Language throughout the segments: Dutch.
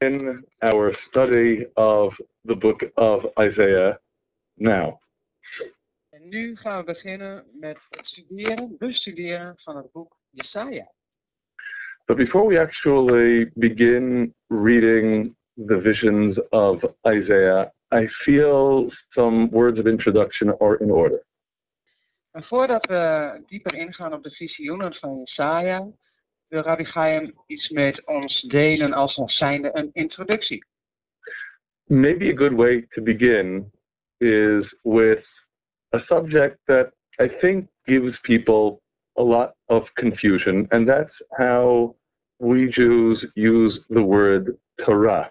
in our study of the book of Isaiah now. En nu gaan we beginnen met het studeren, bestuderen van het boek Jesaja. But before we actually begin reading the visions of Isaiah, I feel some words of introduction are in order. En voordat we dieper ingaan op de visioenen van Jesaja, wil Rabbi Chaim iets met ons delen als zijnde een introductie. Maybe a good way to begin is with a subject that I think gives people a lot of confusion, and that's how we Jews use the word Torah.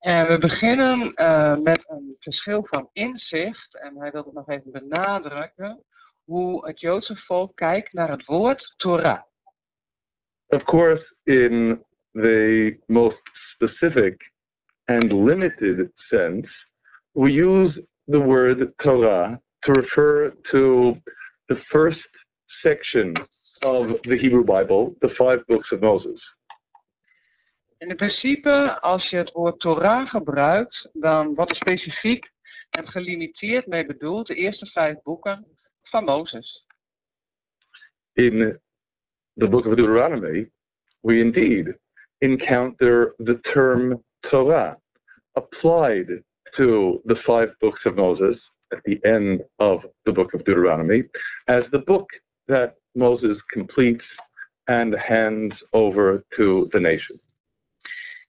En we beginnen eh, met een verschil van inzicht. En hij wil het nog even benadrukken. Hoe het Joodse volk kijkt naar het woord Torah. Of course, in the most specific and limited sense, we use the word Torah to refer to the first section of the Hebrew Bible, the five books of Moses. In principe, als je het woord Torah gebruikt, dan wordt er specifiek en gelimiteerd mee bedoeld de eerste vijf boeken van Mozes. In the book of Deuteronomy, we indeed encounter the term Torah applied to the five books of Moses at the end of the book of Deuteronomy as the book that Moses completes and hands over to the nation.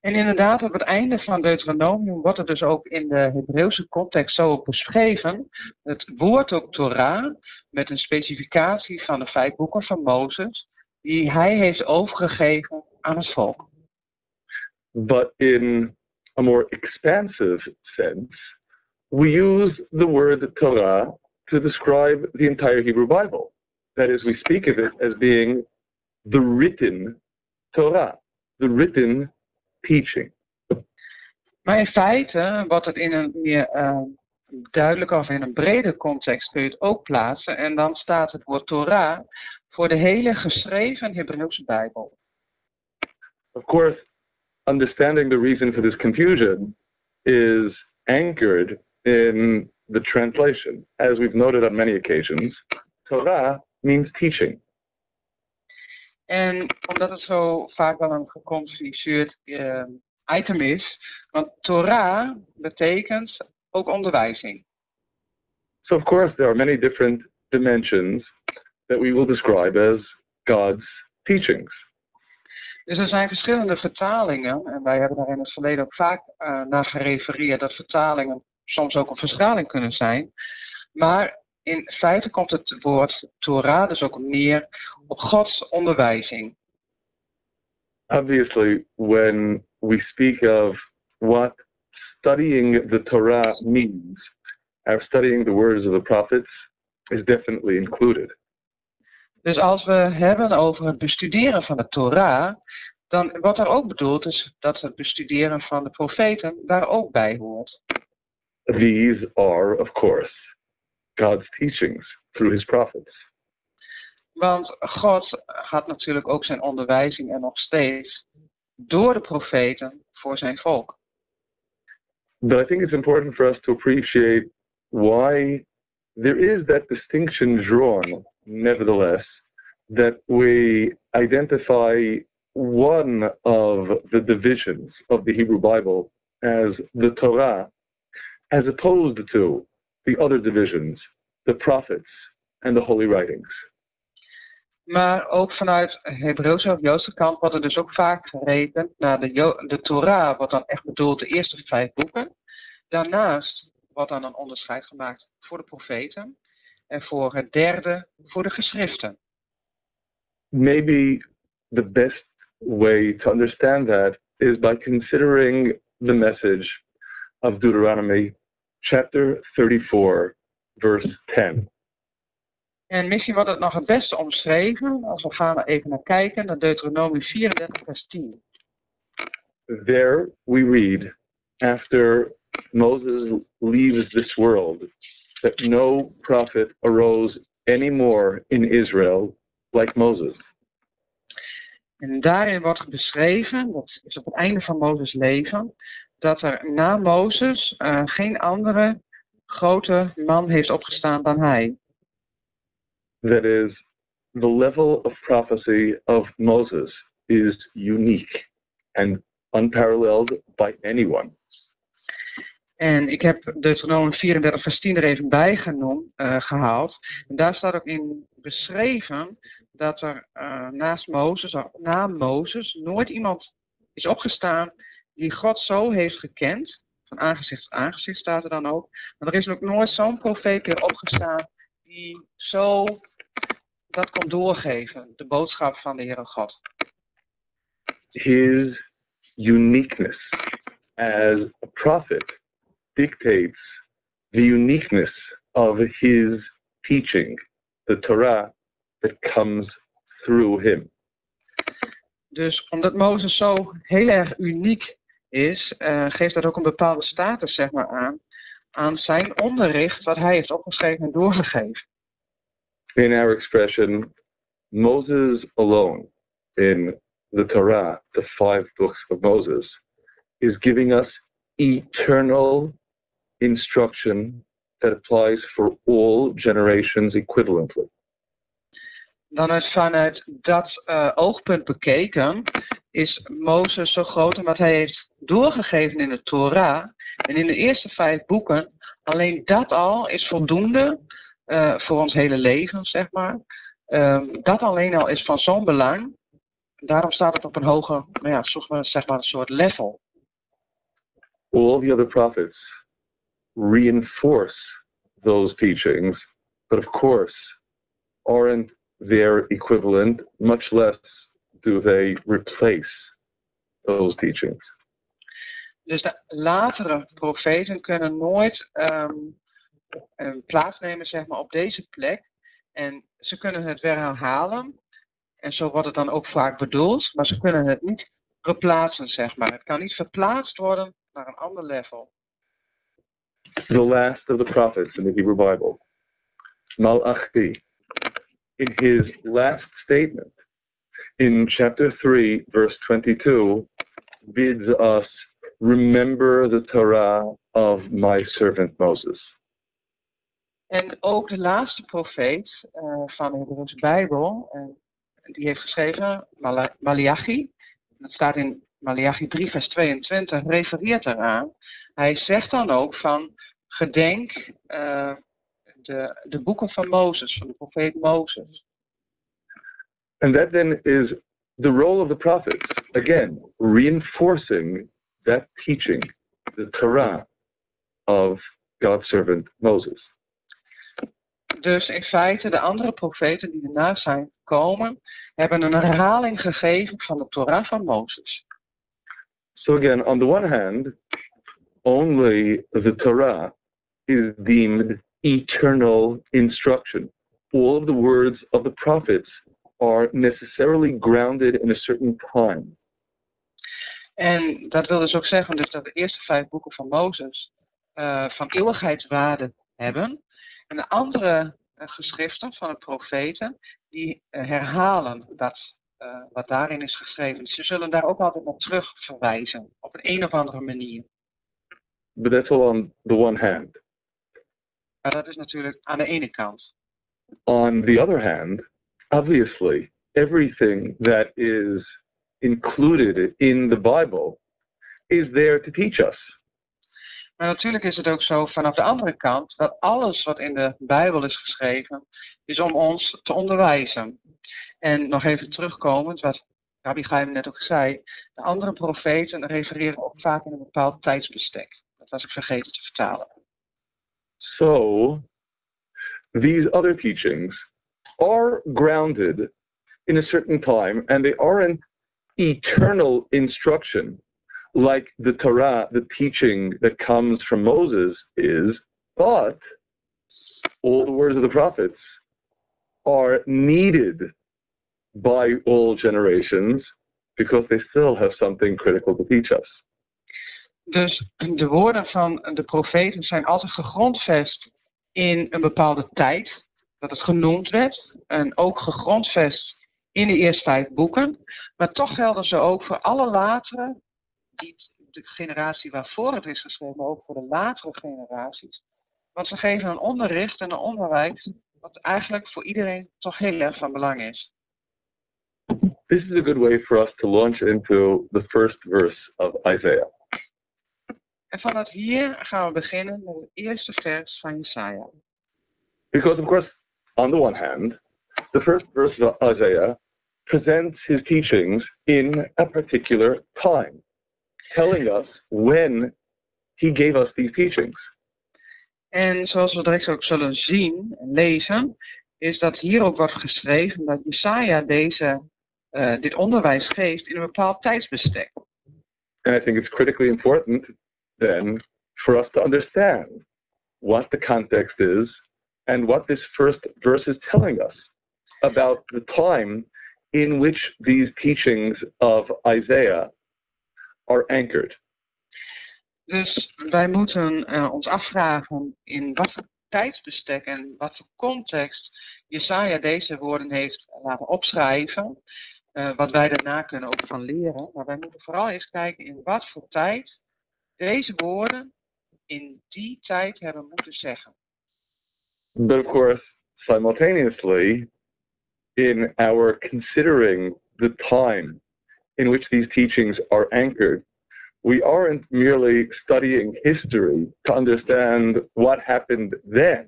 En inderdaad, op het einde van Deuteronomium wordt het dus ook in de Hebreeuwse context zo beschreven. Het woord ook Torah, met een specificatie van de vijf boeken van Mozes, die hij heeft overgegeven aan het volk. But in a more expansive sense, we use the word Torah to describe the entire Hebrew Bible. That is, we speak of it as being the written Torah, the written teaching. Maar in feite wordt het in een meer uh, duidelijk of in een brede context kun je het ook plaatsen. En dan staat het woord Torah voor de hele geschreven Hebreeuwse Bijbel. Of course, understanding the reason for this confusion is anchored in the translation. As we've noted on many occasions, Torah means teaching. En omdat het zo vaak wel een gecompliceerd uh, item is, want Torah betekent ook onderwijzing. So of course there are many different dimensions that we will describe as God's teachings. Dus er zijn verschillende vertalingen, en wij hebben daar in het verleden ook vaak uh, naar gerefereerd, dat vertalingen soms ook een verschaling kunnen zijn. Maar in feite komt het woord Torah dus ook neer op Gods onderwijzing. Obviously, when we speak of what studying the Torah means, our studying the words of the prophets is definitely included. Dus als we hebben over het bestuderen van de Torah, dan wat er ook bedoeld is dat het bestuderen van de profeten daar ook bij hoort. These are, of course, God's teachings through his prophets. Want God had natuurlijk ook zijn onderwijzing en nog steeds door de profeten voor zijn volk. But I think it's important for us to appreciate why there is that distinction drawn, nevertheless, that we identify one of the divisions of the Hebrew Bible as the Torah, as opposed to the other divisions, the prophets and the holy writings. Maar ook vanuit Hebreeuwse of Joodse kant wordt er dus ook vaak gerekend naar de, de Torah, wordt dan echt bedoeld de eerste vijf boeken. Daarnaast wordt dan een onderscheid gemaakt voor de profeten en voor het derde voor de geschriften. Maybe the best way to understand that is by considering the message of Deuteronomy chapter 34 verse 10. En misschien wordt het nog het beste omschreven als we gaan er even naar kijken naar Deuteronomie 34 vers 10. There we read after Moses leaves this world that no prophet arose anymore in Israel like Moses. En daarin wordt beschreven, dat is op het einde van Mozes leven, dat er na Mozes uh, geen andere grote man heeft opgestaan dan hij. That is, the level of prophecy of Moses is unique and unparalleled by anyone. En ik heb Deuteronomium 34 vers 10 er even bij uh, gehaald. En daar staat ook in beschreven dat er uh, naast Mozes, na Mozes, nooit iemand is opgestaan die God zo heeft gekend. Van aangezicht tot aangezicht staat er dan ook. Maar er is ook nooit zo'n profeet opgestaan die zo dat kon doorgeven. De boodschap van de Heere God. His uniqueness as a prophet dictates the uniqueness of his teaching, the Torah that comes through him. Dus omdat Mozes zo heel erg uniek is, uh, geeft dat ook een bepaalde status zeg maar, aan, aan zijn onderricht wat hij heeft opgeschreven en doorgegeven. In our expression, Moses alone in the Torah, the five books of Moses, is giving us eternal instruction that applies for all generations equivalently. Dan is vanuit dat uh, oogpunt bekeken, is Mozes zo groot omdat hij heeft doorgegeven in de Torah en in de eerste vijf boeken. Alleen dat al is voldoende uh, voor ons hele leven, zeg maar. Um, dat alleen al is van zo'n belang. Daarom staat het op een hoger, nou ja, zeg maar een soort level. All the other prophets reinforce those teachings, but of course aren't their equivalent, much less do they replace those teachings. Dus de latere profeten kunnen nooit um, plaatsnemen zeg maar, op deze plek. En ze kunnen het weer herhalen. En zo wordt het dan ook vaak bedoeld. Maar ze kunnen het niet verplaatsen, zeg maar. Het kan niet verplaatst worden naar een ander level. The last of the prophets in the Hebrew Bible, Malachi, in his last statement, in chapter 3, verse 22, bids us remember the Torah of my servant Moses. En ook de laatste profeet uh, van Hebreeuwse Bijbel, uh, die heeft geschreven, Mal Malachi, dat staat in Malachi 3 vers 22, refereert eraan. Hij zegt dan ook van, gedenk uh, de, de boeken van Mozes, van de profeet Mozes. And that then is the role of the prophets, again, reinforcing that teaching, the Torah of God's servant Moses. Dus in feite, de andere profeten die erna zijn gekomen, hebben een herhaling gegeven van de Torah van Mozes. So again, on the one hand, only the Torah is deemed eternal instruction. All of the words of the prophets are necessarily grounded in a certain time. En dat wil dus ook zeggen dus dat de eerste vijf boeken van Mozes uh, van eeuwigheidswaarde hebben. En de andere uh, geschriften van de profeten, die uh, herhalen dat wat daarin is geschreven. Ze zullen daar ook altijd naar terug verwijzen, op een, een of andere manier. But that's all on the one hand. Maar dat is natuurlijk aan de ene kant. On the other hand, obviously, everything that is included in the Bible is there to teach us. Maar natuurlijk is het ook zo vanaf de andere kant dat alles wat in de Bijbel is geschreven is om ons te onderwijzen. En nog even terugkomend, wat Rabbi Chaim net ook zei, de andere profeten refereren ook vaak in een bepaald tijdsbestek. Dat was ik vergeten te vertalen. So, these other teachings are grounded in a certain time and they aren't eternal instruction, like the Torah, the teaching that comes from Moses is, but all the words of the prophets are needed by all generations because they still have something critical to teach us. Dus de woorden van de profeten zijn altijd gegrondvest in een bepaalde tijd, dat het genoemd werd, en ook gegrondvest in de eerste vijf boeken. Maar toch gelden ze ook voor alle latere, niet de generatie waarvoor het is geschreven, maar ook voor de latere generaties. Want ze geven een onderricht en een onderwijs wat eigenlijk voor iedereen toch heel erg van belang is. This is a good way for us to launch into the first verse of Isaiah. En vanaf hier gaan we beginnen met het eerste vers van Jesaja. Because, of course, on the one hand, the first verse of Isaiah presents his teachings in a particular time, telling us when he gave us these teachings. En zoals we direct ook zullen zien en lezen, is dat hier ook wordt geschreven dat Jesaja deze, uh, dit onderwijs geeft in een bepaald tijdsbestek. And I think it's critically important then for us to understand what the context is and what this first verse is telling us about the time in which these teachings of Isaiah are anchored. Dus wij moeten uh, ons afvragen in wat voor tijdsbestek en wat voor context Jesaja deze woorden heeft laten opschrijven. Uh, wat wij daarna kunnen ook van leren. Maar wij moeten vooral eens kijken in wat voor tijd deze woorden in die tijd hebben moeten zeggen. But of course, simultaneously, in our considering the time in which these teachings are anchored, we aren't merely studying history to understand what happened then.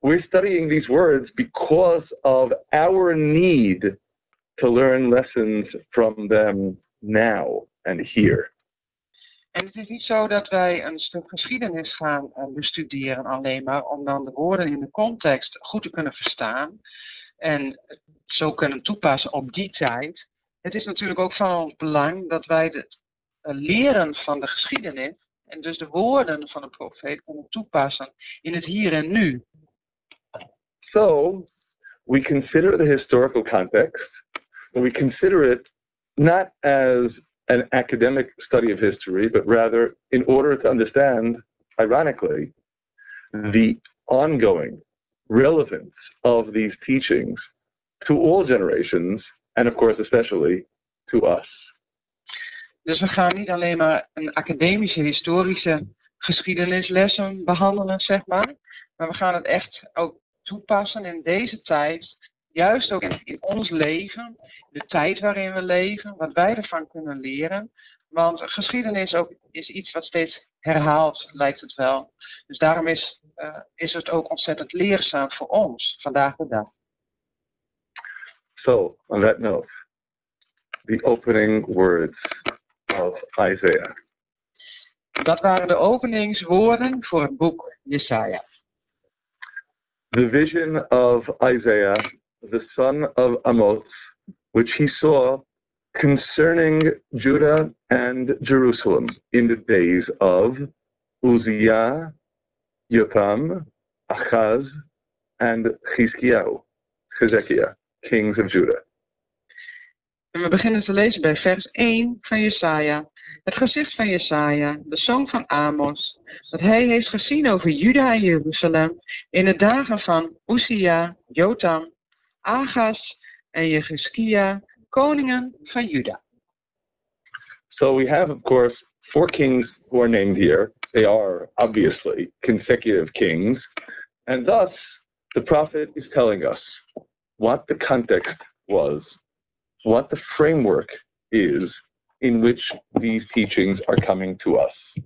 We're studying these words because of our need to learn lessons from them now and here. En het is niet zo dat wij een stuk geschiedenis gaan uh, bestuderen alleen maar om dan de woorden in de context goed te kunnen verstaan en zo kunnen toepassen op die tijd. Het is natuurlijk ook van belang dat wij het leren van de geschiedenis en dus de woorden van de profeet kunnen toepassen in het hier en nu. So, we consider the historical context, but we consider it not as an academic study of history, but rather in order to understand, ironically, the ongoing relevance of these teachings to all generations, and of course, especially to us. Dus we gaan niet alleen maar een academische, historische geschiedenislessen behandelen, zeg maar. Maar we gaan het echt ook toepassen in deze tijd. Juist ook in ons leven, de tijd waarin we leven, wat wij ervan kunnen leren. Want geschiedenis ook is iets wat steeds herhaalt, lijkt het wel. Dus daarom is, uh, is het ook ontzettend leerzaam voor ons vandaag de dag. So, on that note, the opening words of Isaiah. Dat waren de openingswoorden voor het boek Jesaja. The vision of Isaiah, the son of Amos, which he saw concerning Judah and Jerusalem in the days of Uzziah, Jotham, Achaz, and Chizkiah, Hezekiah, kings of Judah. En we beginnen te lezen bij vers 1 van Jesaja. Het gezicht van Jesaja, de zoon van Amos, dat hij heeft gezien over Juda en Jeruzalem in de dagen van Uzia, Jotam, Agas en Jeheskia, koningen van Juda. So we have, of course, four kings who are named here. They are obviously consecutive kings. And thus, the prophet is telling us what the context was what the framework is in which these teachings are coming to us.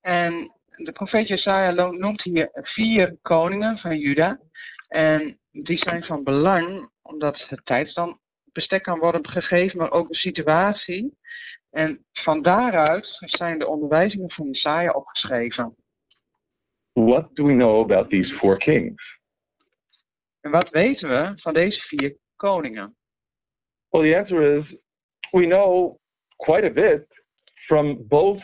En de profeet Jesaja noemt hier vier koningen van Juda. En die zijn van belang, omdat het tijdsdan bestek kan worden gegeven, maar ook de situatie. En van daaruit zijn de onderwijzingen van Jesaja opgeschreven. What do we know about these four kings? En wat weten we van deze vier koningen? Well, the answer is we know quite a bit from both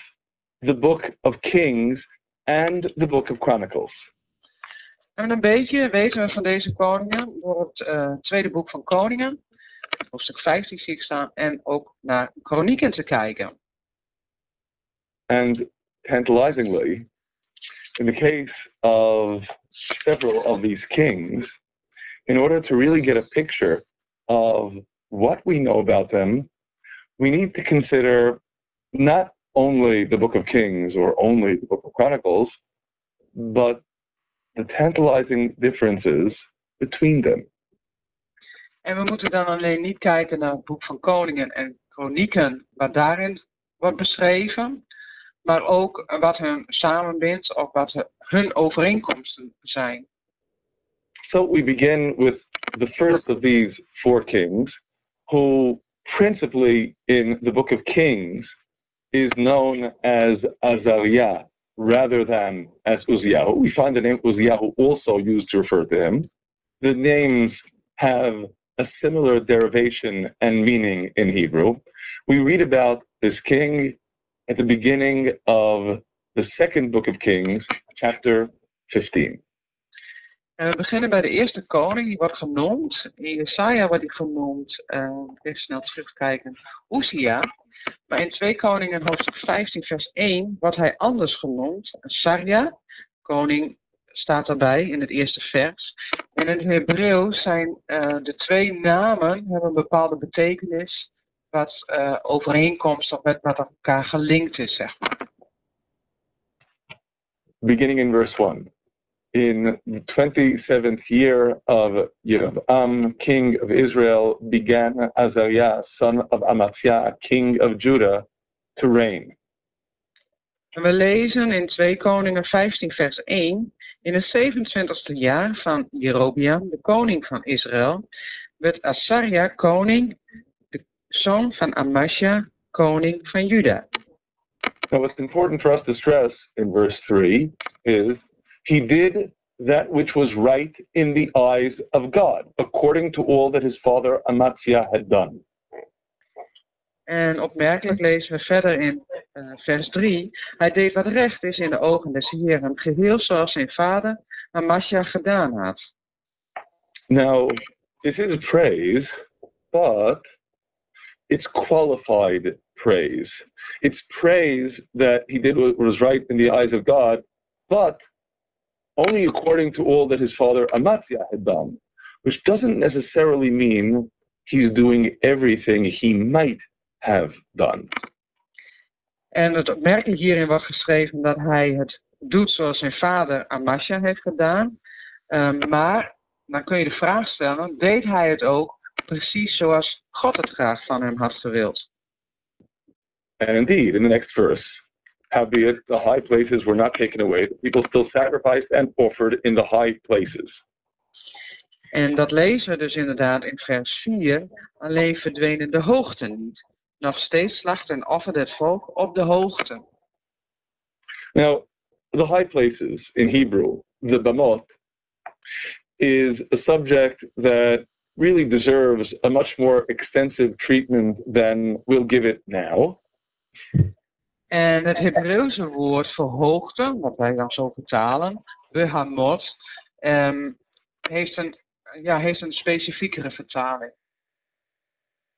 the book of Kings and the book of Chronicles. En een beetje weten we van deze koningen door het uh, tweede boek van Koningen, hoofdstuk 15 zie ik staan, en ook naar Chronieken te kijken. And tantalizingly, in the case of several of these kings, in order to really get a picture of what we know about them, we need to consider not only the book of Kings or only the book of Chronicles, but the tantalizing differences between them. En we moeten dan alleen niet kijken naar het boek van Koningen en Kronieken, wat daarin wordt beschreven, maar ook wat hun samenbindt of wat hun overeenkomsten zijn. So we begin with the first of these four kings, who principally in the book of Kings is known as Azariah rather than as Uzziah. We find the name Uzziah also used to refer to him. The names have a similar derivation and meaning in Hebrew. We read about this king at the beginning of the second book of Kings, chapter 15. En we beginnen bij de eerste koning, die wordt genoemd. In Jesaja wordt hij genoemd, uh, even snel terugkijken, Uzia. Maar in 2 Koningen hoofdstuk 15 vers 1 wordt hij anders genoemd. Sarja, koning staat daarbij in het eerste vers. En in het Hebreeuws zijn uh, de twee namen hebben een bepaalde betekenis wat uh, overeenkomstig met wat elkaar gelinkt is, zeg maar. Beginning in verse 1. In the 27th year of Jeroboam, king of Israel, began Azariah, son of Amaziah, king of Judah, to reign. We lezen in 2 Koningen 15 vers 1. In het 27e jaar van Jerobeam, de koning van Israël, werd Asaria koning, de zoon van Amasja, koning van Juda. Now what's important for us to stress in verse 3 is he did that which was right in the eyes of God, according to all that his father Amaziah had done. En opmerkelijk lezen we verder in uh, vers 3. Hij deed wat recht is in de ogen des Heeren, geheel zoals zijn vader Amasja gedaan had. Now, this is praise, but it's qualified praise. It's praise that he did what was right in the eyes of God, but only according to all that his father Amaziah had done, which doesn't necessarily mean he's doing everything he might have done. En het opmerkelijk hierin wordt geschreven dat hij het doet zoals zijn vader Amasja heeft gedaan. Um, maar dan kun je de vraag stellen, deed hij het ook precies zoals God het graag van hem had gewild? And indeed, in the next verse, howbeit the high places were not taken away, the people still sacrificed and offered in the high places. En dat lezen we dus inderdaad in vers 4, alleen verdwenen de hoogten niet. Nog steeds slacht en offerde het volk op de hoogte. Now, the high places in Hebrew, the Bamot, is a subject that really deserves a much more extensive treatment than we'll give it now. En het Hebreeuwse woord voor hoogte, wat wij dan zo vertalen, behamot, um, heeft, een, ja, heeft een specifiekere vertaling.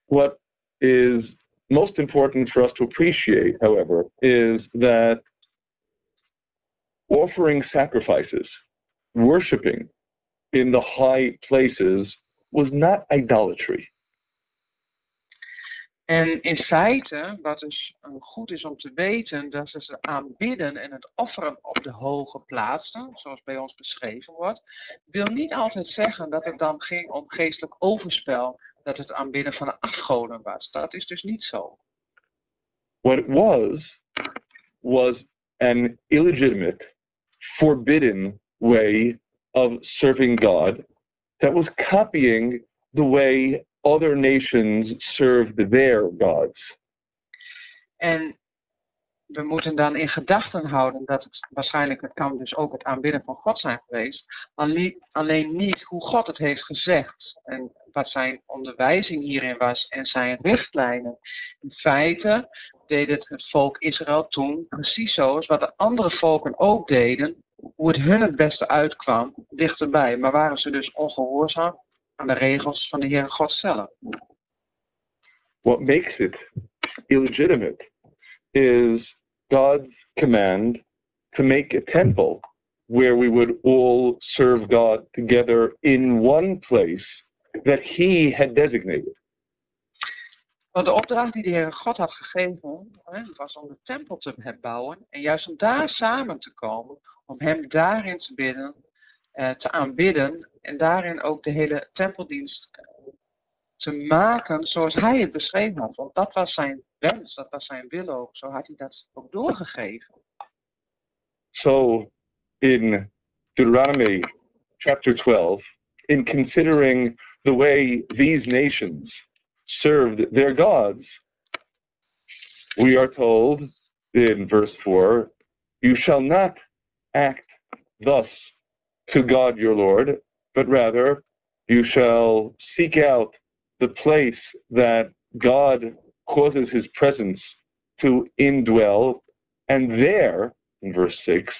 What is most important for us to appreciate, however, is that offering sacrifices, worshiping in the high places, was not idolatry. En in feite, wat dus goed is om te weten, dat ze het aanbidden en het offeren op de hoge plaatsen, zoals bij ons beschreven wordt, wil niet altijd zeggen dat het dan ging om geestelijk overspel, dat het aanbidden van de afgoden was. Dat is dus niet zo. What it was, was an illegitimate, forbidden way of serving God that was copying the way other nations served their gods. En we moeten dan in gedachten houden dat het waarschijnlijk het kan dus ook het aanbidden van God zijn geweest. Alleen niet hoe God het heeft gezegd en wat zijn onderwijzing hierin was en zijn richtlijnen. In feite deed het, het volk Israël toen precies zoals wat de andere volken ook deden, hoe het hun het beste uitkwam, dichterbij. Maar waren ze dus ongehoorzaam aan de regels van de Heere God zelf. What makes it illegitimate is God's command to make a temple where we would all serve God together in one place that he had designated. Want de opdracht die de Heer God had gegeven, hè, was om de tempel te herbouwen. En juist om daar samen te komen, om hem daarin te bidden, te aanbidden. En daarin ook de hele tempeldienst te maken zoals hij het beschreven had. Want dat was zijn wens, dat was zijn wil ook. Zo had hij dat ook doorgegeven. So, in Deuteronomy chapter 12, in considering the way these nations served their gods, we are told in verse 4 You shall not act thus to God your Lord, but rather you shall seek out the place that God causes his presence to indwell, and there, in verse 6,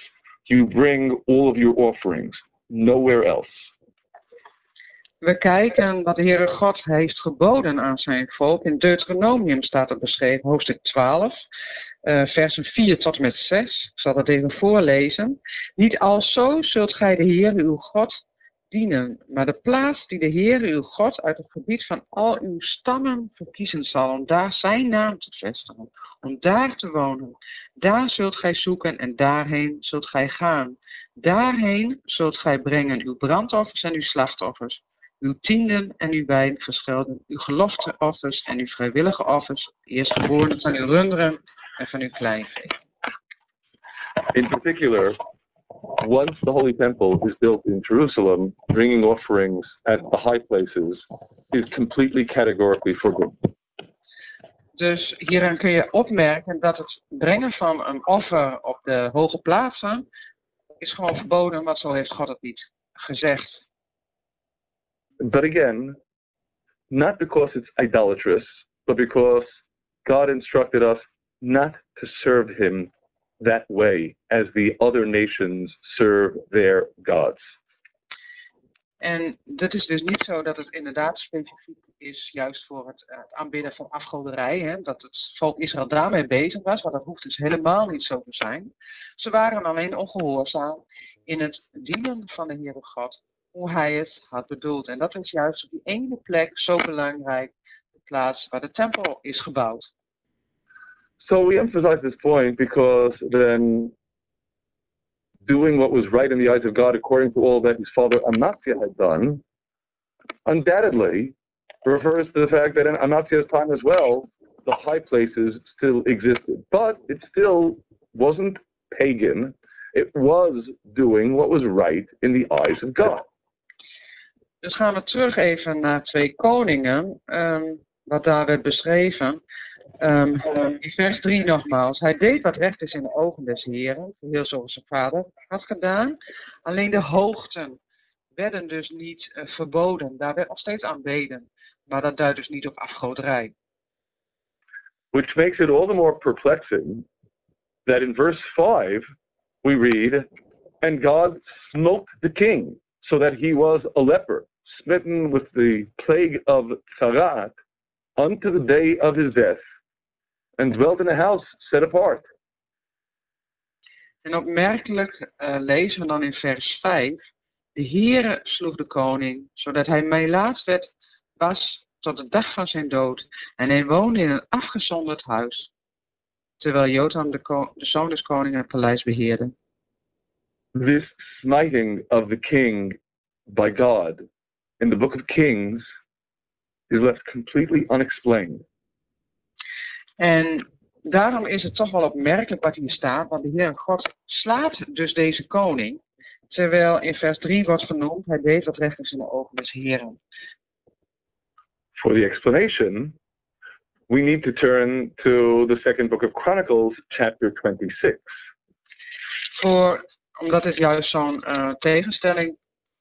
you bring all of your offerings, nowhere else. We kijken wat de Heere God heeft geboden aan zijn volk. In Deuteronomium staat het beschreven, hoofdstuk 12, uh, versen 4 tot en met 6. Zal dat even voorlezen. Niet alzo zult gij de Heer uw God dienen, maar de plaats die de Heer uw God uit het gebied van al uw stammen verkiezen zal, om daar zijn naam te vestigen, om daar te wonen. Daar zult gij zoeken en daarheen zult gij gaan. Daarheen zult gij brengen uw brandoffers en uw slachtoffers, uw tienden en uw wijnverschilden, uw gelofteoffers en uw vrijwillige offers, eerstgeboren van uw runderen en van uw kleinvee. In particular, once the Holy Temple is built in Jerusalem, bringing offerings at the high places is completely categorically forbidden. Dus hieraan kun je opmerken dat het brengen van een offer op de hoge plaatsen is gewoon verboden, want zo heeft God het niet gezegd. But again, not because it's idolatrous, but because God instructed us not to serve Him that way as the other nations serve their gods. En dat is dus niet zo dat het inderdaad specifiek is juist voor het, het aanbidden van afgoderij. Hè, dat het volk Israël daarmee bezig was, maar dat hoeft dus helemaal niet zo te zijn. Ze waren alleen ongehoorzaam in het dienen van de Heere God, hoe hij het had bedoeld. En dat is juist op die ene plek zo belangrijk, de plaats waar de tempel is gebouwd. So we emphasize this point because then doing what was right in the eyes of God according to all that his father Amatzia had done undoubtedly refers to the fact that in Amatzia's time as well, the high places still existed. But it still wasn't pagan. It was doing what was right in the eyes of God. Dus gaan we terug even naar twee koningen, um, wat daar werd beschreven. In vers 3 nogmaals. Hij deed wat recht is in de ogen des Heren, heel zoals zijn vader had gedaan. Alleen de hoogten werden dus niet uh, verboden. Daar werd nog steeds aanbeden. Maar dat duidt dus niet op afgoderij. Which makes it all the more perplexing that in verse 5 we read, And God smote the king, so that he was a leper, smitten with the plague of Sarat, unto the day of his death and dwelt in a house set apart. En opmerkelijk uh, lezen we dan in vers 5. De Heere sloeg de koning, zodat hij melaats werd, was tot de dag van zijn dood. En hij woonde in een afgezonderd huis, terwijl Jotam de, de zoon des konings het paleis beheerde. This smiting of the king by God in the book of Kings is left completely unexplained. En daarom is het toch wel opmerkelijk wat hier staat, want de Heer God slaat dus deze koning, terwijl in vers 3 wordt genoemd, hij deed wat recht is in de ogen des Heren. For the explanation, we need to turn to the second book of Chronicles, chapter 26. Voor, omdat het juist zo'n uh, tegenstelling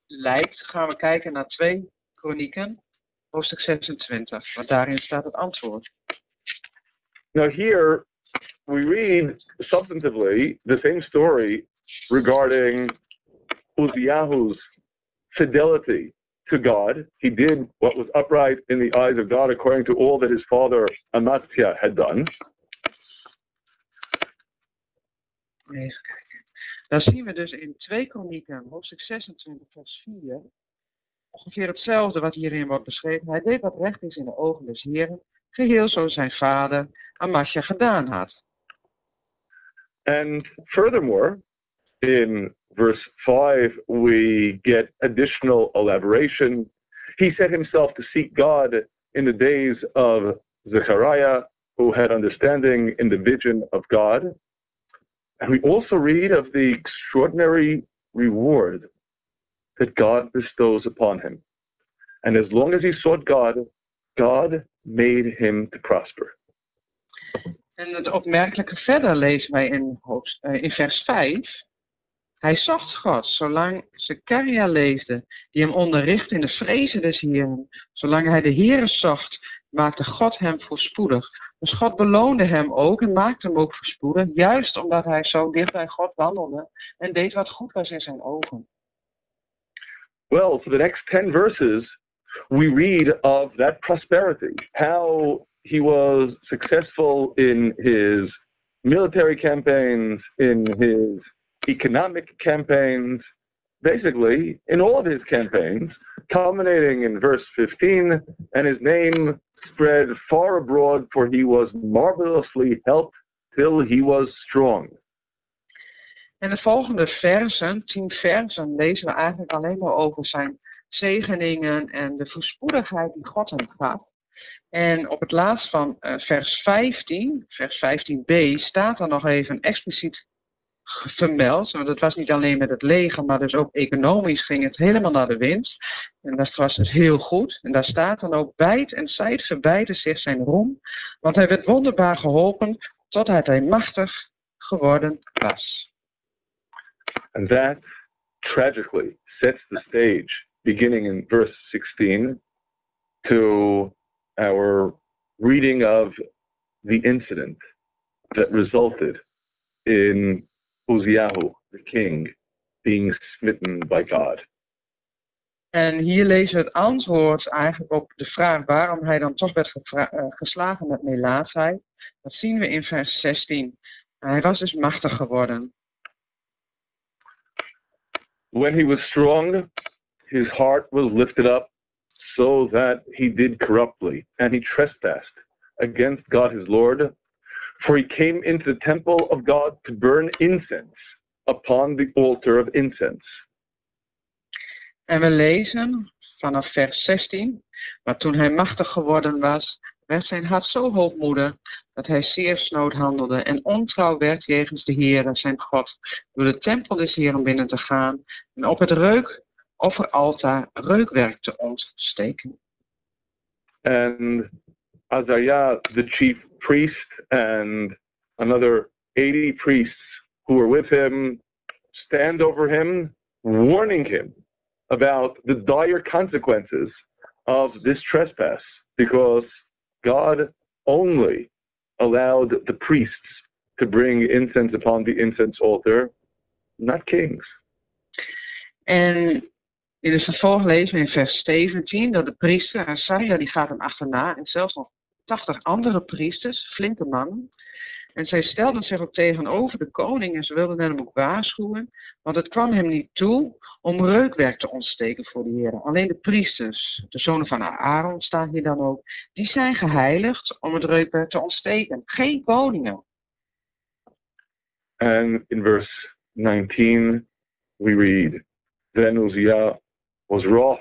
lijkt, gaan we kijken naar twee kronieken, hoofdstuk 26, want daarin staat het antwoord. Now, here we read substantively the same story regarding Uzziahu's fidelity to God. He did what was upright in the eyes of God according to all that his father Amaziah had done. Even. Dan zien we dus in 2 Kronieken, hoofdstuk 26, vers 4, ongeveer hetzelfde wat hierin wordt beschreven. Hij deed wat recht is in de ogen des Heren, geheel zoals zijn vader gedaan had. And furthermore, in verse 5, we get additional elaboration. He set himself to seek God in the days of Zechariah, who had understanding in the vision of God. And we also read of the extraordinary reward that God bestows upon him. And as long as he sought God, God made him to prosper. En het opmerkelijke verder lezen wij in, eh, in vers 5. Hij zocht God, zolang Zechariah leesde, die hem onderricht in de vrezen des Heeren. Zolang hij de Heere zocht, maakte God hem voorspoedig. Dus God beloonde hem ook en maakte hem ook voorspoedig, juist omdat hij zo dicht bij God wandelde en deed wat goed was in zijn ogen. Well, for the next 10 verses, we read of that prosperity, how he was successful in his military campaigns, in his economic campaigns, basically in all of his campaigns, culminating in verse 15, and his name spread far abroad, for he was marvelously helped till he was strong. En de volgende versen, tien versen, lezen we eigenlijk alleen maar over zijn zegeningen en de voorspoedigheid die God hem gaf. En op het laatst van uh, vers 15, vers 15b, staat er nog even expliciet vermeld. Want het was niet alleen met het leger, maar dus ook economisch ging het helemaal naar de winst. En dat was dus heel goed. En daar staat dan ook wijd en zijd verbeide zich zijn roem. Want hij werd wonderbaar geholpen totdat hij machtig geworden was. And that tragically sets the stage, beginning in verse 16, to our reading of the incident that resulted in Uziahu, the king, being smitten by God. En hier lezen we het antwoord eigenlijk op de vraag waarom hij dan toch werd eh, geslagen met melaatsheid. Dat zien we in vers 16. Hij was dus machtig geworden. When he was strong, his heart was lifted up so that he did corruptly, and he trespassed against God his Lord For he came into the temple of God to burn incense upon the altar of incense. En we lezen vanaf vers 16. Maar toen hij machtig geworden was, werd zijn hart zo hoogmoedig dat hij zeer snood handelde en ontrouw werd jegens de Heere, zijn God, door de tempel des Heeren binnen te gaan en op het reukofferaltaar reukwerk te ontsteken. And Azariah, the chief priest and another 80 priests who were with him stand over him, warning him about the dire consequences of this trespass because God only allowed the priests to bring incense upon the incense altar, not kings. En in het vervolg lezen we in vers 17 dat de priester, Asaria, die gaat hem achterna en zelfs nog 80 andere priesters, flinke mannen. En zij stelden zich ook tegenover de koning en ze wilden hem ook waarschuwen, want het kwam hem niet toe om reukwerk te ontsteken voor de heren. Alleen de priesters, de zonen van Aaron staan hier dan ook, die zijn geheiligd om het reukwerk te ontsteken. Geen koningen. And in verse 19 we read, Then Uzziah was wroth,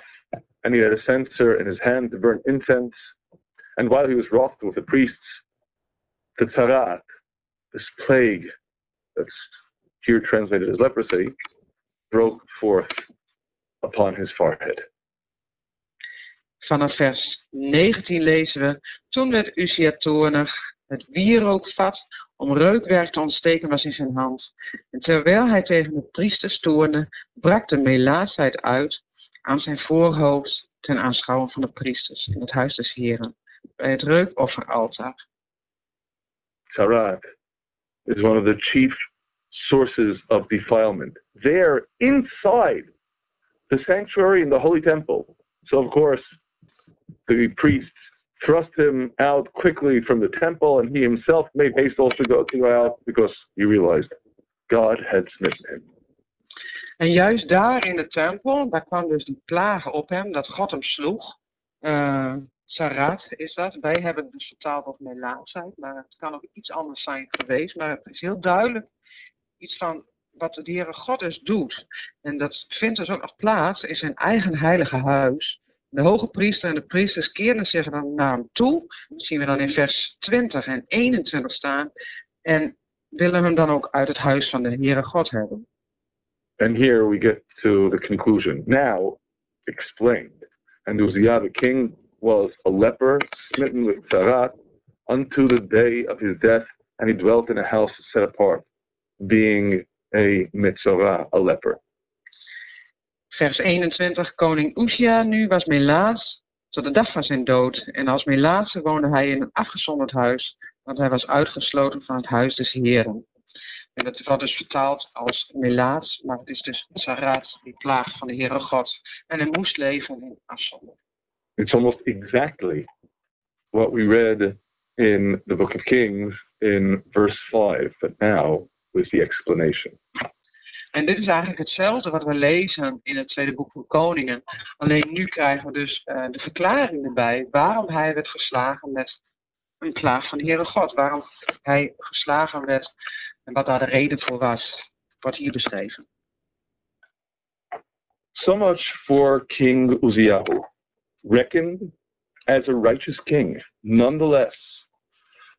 and he had a censer in his hand to burn incense. And while he was wroth with the priests, the tzarat, this plague that's here translated as leprosy, broke forth upon his forehead. Vanaf vers 19 lezen we, toen werd Uzia toornig, het wierookvat om reukwerk te ontsteken was in zijn hand. En terwijl hij tegen de priesters toornde, brak de melaatsheid uit aan zijn voorhoofd ten aanschouwen van de priesters in het huis des Heren. bij het reukofferaltaar. Is one of the chief sources of defilement. There, inside the sanctuary in the holy temple. So, of course, the priests thrust him out quickly from the temple, and he himself made haste also to go out because he realized God had smitten him. En juist daar in de tempel, daar kwam dus die plagen op hem, dat God hem sloeg. Uh, Sarat is dat. Wij hebben dus vertaald als melaatsheid, maar het kan ook iets anders zijn geweest. Maar het is heel duidelijk iets van wat de Heere God dus doet. En dat vindt dus ook nog plaats in zijn eigen heilige huis. De hoge priester en de priesters keren zich dan naar hem toe. Dat zien we dan in vers 20 en 21 staan. En willen hem dan ook uit het huis van de Heere God hebben. And here we get to the conclusion. Now explained. And Uzziah the king was a leper, smitten with Sarat, unto the day of his death, and he dwelt in a house set apart, being a Metzora, a leper. Vers 21. Koning Uzia nu was Melaas tot de dag van zijn dood. En als Melaatse woonde hij in een afgezonderd huis, want hij was uitgesloten van het huis des Heren. En dat wordt dus vertaald als Melaats, maar het is dus Sarat, die plaag van de Heere God. En hij moest leven in afzondering. It's almost exactly what we read in the book of Kings in verse 5, but now with the explanation. En dit is eigenlijk hetzelfde wat we lezen in het tweede boek van Koningen. Alleen nu krijgen we dus uh, de verklaring erbij waarom hij werd geslagen met een plaag van de Heere God. Waarom hij geslagen werd en wat daar de reden voor was, wordt hier beschreven. So much for King Uzziah, reckoned as a righteous king, nonetheless,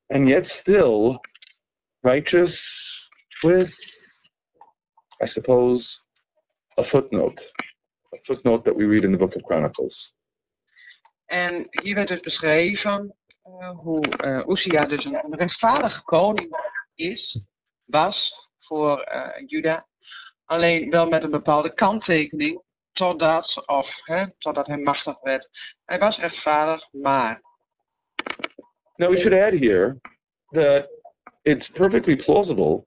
and yet still righteous with I suppose, a footnote. A footnote that we read in the book of Chronicles. En hier werd dus beschreven uh, hoe uh, Uzia dus een rechtvaardige koning is, was voor uh, Juda. Alleen wel met een bepaalde kanttekening, totdat, of, hè, totdat hij machtig werd. Hij was rechtvaardig, maar. Now we should add here that it's perfectly plausible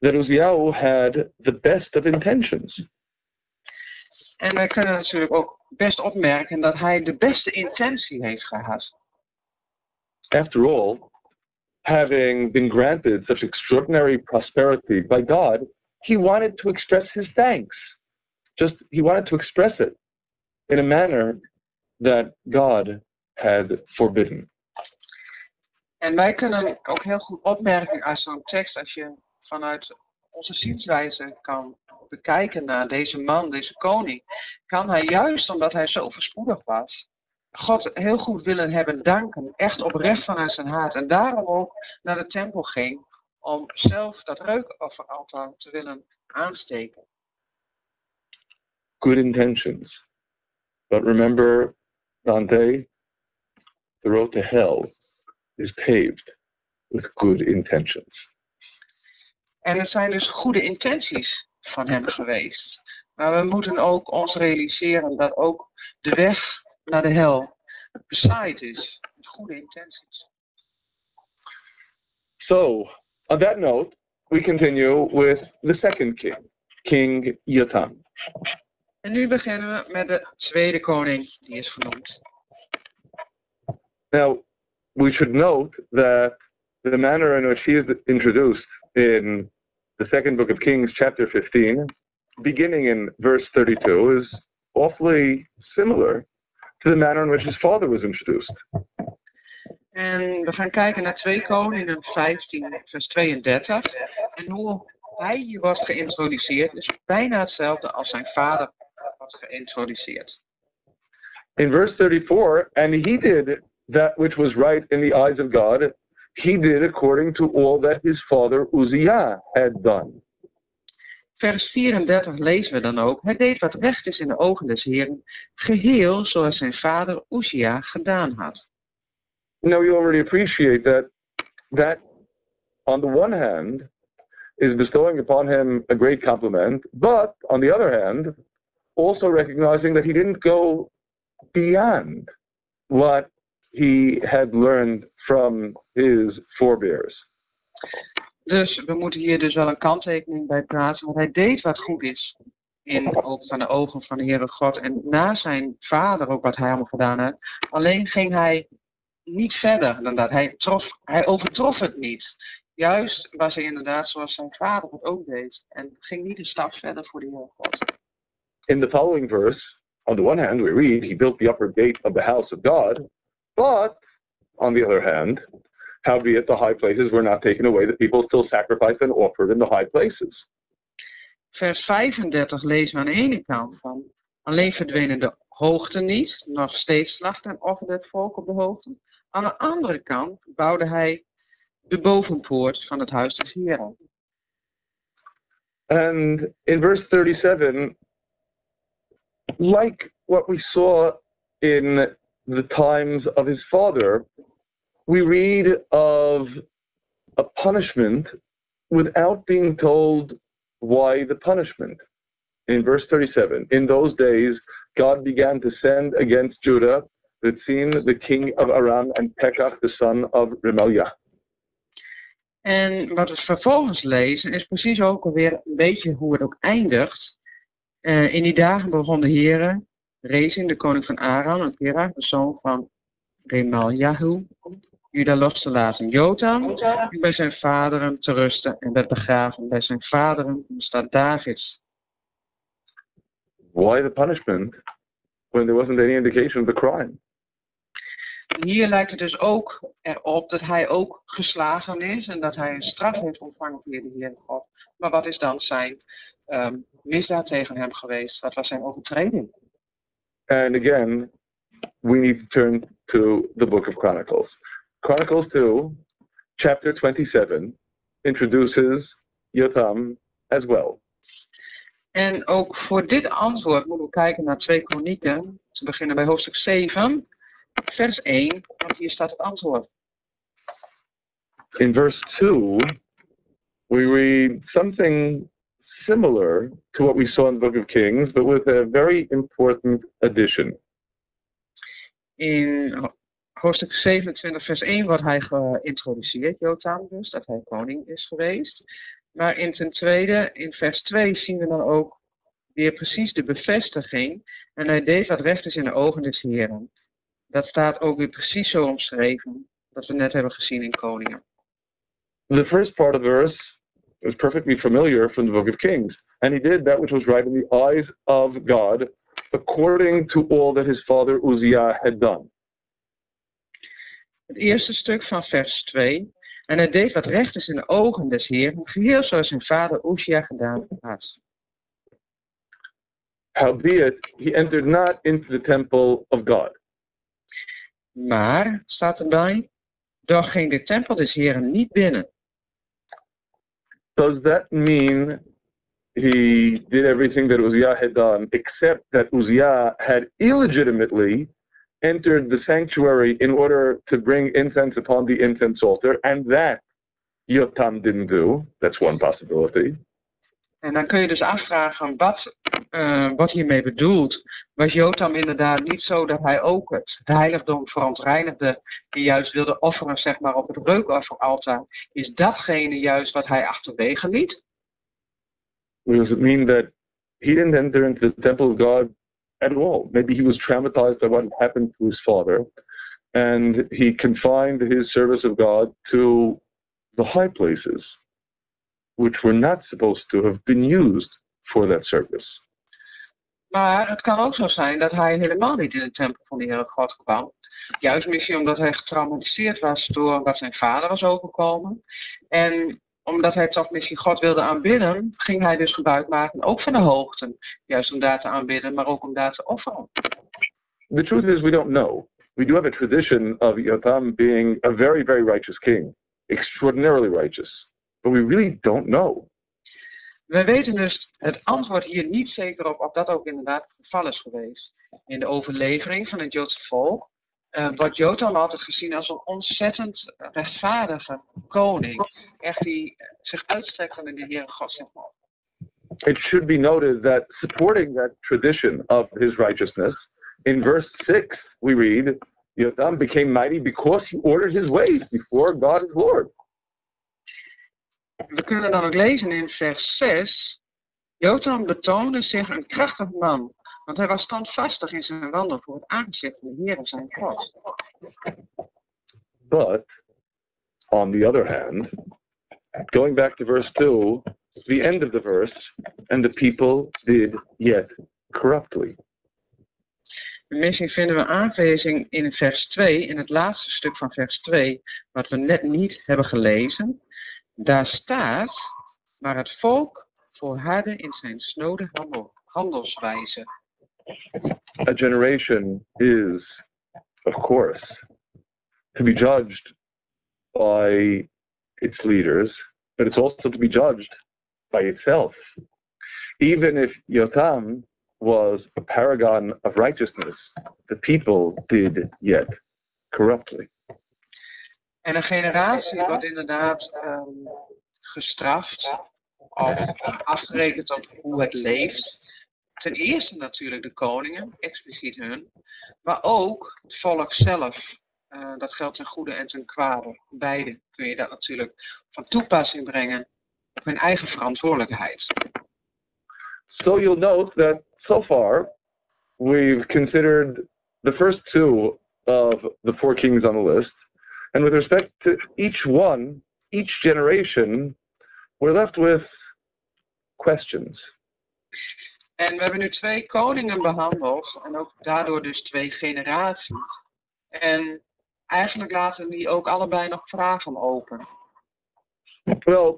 that Uzziah had the best of intentions. En wij kunnen natuurlijk ook best opmerken dat hij de beste intentie heeft gehad. After all, having been granted such extraordinary prosperity by God, he wanted to express his thanks. Just he wanted to express it in a manner that God had forbidden. En wij kunnen ook heel goed opmerken uit zo'n tekst, als je vanuit onze zienswijze kan bekijken naar deze man, deze koning, kan hij juist omdat hij zo verspoedig was, God heel goed willen hebben danken, echt oprecht vanuit zijn hart. En daarom ook naar de tempel ging om zelf dat reukofferaltaar te willen aansteken. Good intentions. But remember, Dante, the road to hell is paved with good intentions. En het zijn dus goede intenties van hem geweest. Maar we moeten ook ons realiseren dat ook de weg naar de hel bezaaid is met goede intenties. So, on that note, we continue with the second king, King Yotam. En nu beginnen we met de tweede koning die is genoemd. Now, we should note that the manner in which he is introduced in the second book of Kings, chapter 15, beginning in verse 32, is awfully similar to the manner in which his father was introduced. En we gaan kijken naar 2 Koningen 15, vers 32. En hoe hij hier wordt geïntroduceerd is bijna hetzelfde als zijn vader wordt geïntroduceerd. In verse 34, and he did that which was right in the eyes of God he did according to all that his father Uzziah had done. Vers 34 lezen we dan ook. Hij deed wat recht is in de ogen des Heeren, geheel zoals zijn vader Uzziah gedaan had. Now you already appreciate that that on the one hand is bestowing upon him a great compliment, but on the other hand, also recognizing that he didn't go beyond what he had learned from his forebears. Dus we moeten hier dus wel een kanttekening bij plaatsen, want hij deed wat goed is in ook van de ogen van de Heere God en na zijn vader ook wat hij allemaal gedaan heeft. Alleen ging hij niet verder dan dat. Hij, trof, hij overtrof het niet. Juist was hij inderdaad zoals zijn vader het ook deed. En ging niet een stap verder voor de Heer God. In the following verse, on the one hand, we read, He built the upper gate of the house of God, but on the other hand, howbeit the high places were not taken away, the people still sacrificed and offered in the high places. Vers 35 lezen we aan de ene kant van. Alleen verdwenen de hoogte niet, nog steeds slacht en offerde het volk op de hoogte. Aan de andere kant bouwde hij de bovenpoort van het huis des Heren. And in verse 37, like what we saw in the times of his father, we read of a punishment without being told why the punishment. In verse 37, in those days, God began to send against Judah Ritzin, the king of Aram, and Pekach, the son of Remaliah. En wat we vervolgens lezen is precies ook alweer een beetje hoe het ook eindigt. Uh, in die dagen begon de Heere, Rezin, de koning van Aram, en Pera, de zoon van Juda los te laten. Jotam bij zijn vaderen te rusten en werd begraven bij zijn vaderen in de stad Davids. Why the punishment when there wasn't any indication of the crime? Hier lijkt het dus ook erop dat hij ook geslagen is en dat hij een straf heeft ontvangen via de Heer God. Maar wat is dan zijn um, misdaad tegen hem geweest? Wat was zijn overtreding? And again, we need to turn to the book of Chronicles. Chronicles 2, chapter 27, introduces Jotham as well. En ook voor dit antwoord moeten we kijken naar twee kronieken. Ze beginnen bij hoofdstuk 7, vers 1, want hier staat het antwoord. In verse 2, we read something similar to what we saw in the book of Kings, but with a very important addition. In hoofdstuk 27, vers 1 wordt hij geïntroduceerd, Jotam dus, dat hij koning is geweest. Maar in ten tweede, in vers 2 zien we dan ook weer precies de bevestiging. En hij deed wat recht is in de ogen des Heren. Dat staat ook weer precies zo omschreven, dat we net hebben gezien in Koningen. The first part of verse is perfectly familiar from the book of Kings. And he did that which was right in the eyes of God, according to all that his father Uzziah had done. Het eerste stuk van vers 2. En hij deed wat recht is in de ogen des Heeren, geheel zoals zijn vader Uzziah gedaan had. Howbeit, he entered not into the temple of God. Maar, staat erbij, doch ging de tempel des Heren niet binnen. Does that mean he did everything that Uzziah had done, except that Uzziah had illegitimately entered the sanctuary in order to bring incense upon the incense altar, and that Yotam didn't do? That's one possibility. En dan kun je dus afvragen wat, uh, wat hiermee bedoelt. Was Jotam inderdaad niet zo dat hij ook het heiligdom verontreinigde en juist wilde offeren zeg maar, op het reukofferaltaar? Is datgene juist wat hij achterwege liet? Does it mean that he didn't enter into the temple of God at all? Maybe he was traumatized by what happened to his father and he confined his service of God to the high places. which were not supposed to have been used for that service. Maar het kan ook zo zijn dat hij helemaal niet in de tempel van de Heere God kwam. Juist misschien omdat hij getraumatiseerd was door wat zijn vader was overkomen. En omdat hij toch misschien God wilde aanbidden, ging hij dus gebruik maken ook van de hoogten. Juist om daar te aanbidden, maar ook om daar te offeren. The truth is we don't know. We do have a tradition of Yotam being a very, very righteous king. Extraordinarily righteous. But we really don't know. We weten dus het antwoord hier niet zeker op of dat ook inderdaad het geval is geweest. In de overlevering van het Joodse volk uh, wordt Jotam altijd gezien als een ontzettend rechtvaardige koning. Echt die zich uitstrekt van de Heere God, zeg maar. It should be noted that supporting that tradition of his righteousness, in verse 6 we read, Jotam became mighty because he ordered his ways before God his Lord. We kunnen dan ook lezen in vers 6. Jotam betoonde zich een krachtig man, want hij was standvastig in zijn wandel voor het aangezicht van de Heer en zijn God. But, on the other hand, Going back to verse 2, the end of the verse, and the people did yet corruptly. Misschien vinden we aanwijzing in vers 2, in het laatste stuk van vers 2, wat we net niet hebben gelezen. Daar staat, maar het volk volhardde in zijn snode handel, handelswijze. A generation is, of course, to be judged by its leaders, but it's also to be judged by itself. Even if Yotam was a paragon of righteousness, the people did yet corruptly. En een generatie wordt inderdaad um, gestraft of afgerekend op hoe het leeft. Ten eerste natuurlijk de koningen, expliciet hun, maar ook het volk zelf. Uh, dat geldt ten goede en ten kwade. Beide kun je dat natuurlijk van toepassing brengen op hun eigen verantwoordelijkheid. So you'll note that so far, we've considered the first two of the four kings on the list. And with respect to each one, each generation, we're left with questions. En we hebben nu twee koningen behandeld en ook daardoor dus twee generaties. En eigenlijk laten die ook allebei nog vragen open. Well,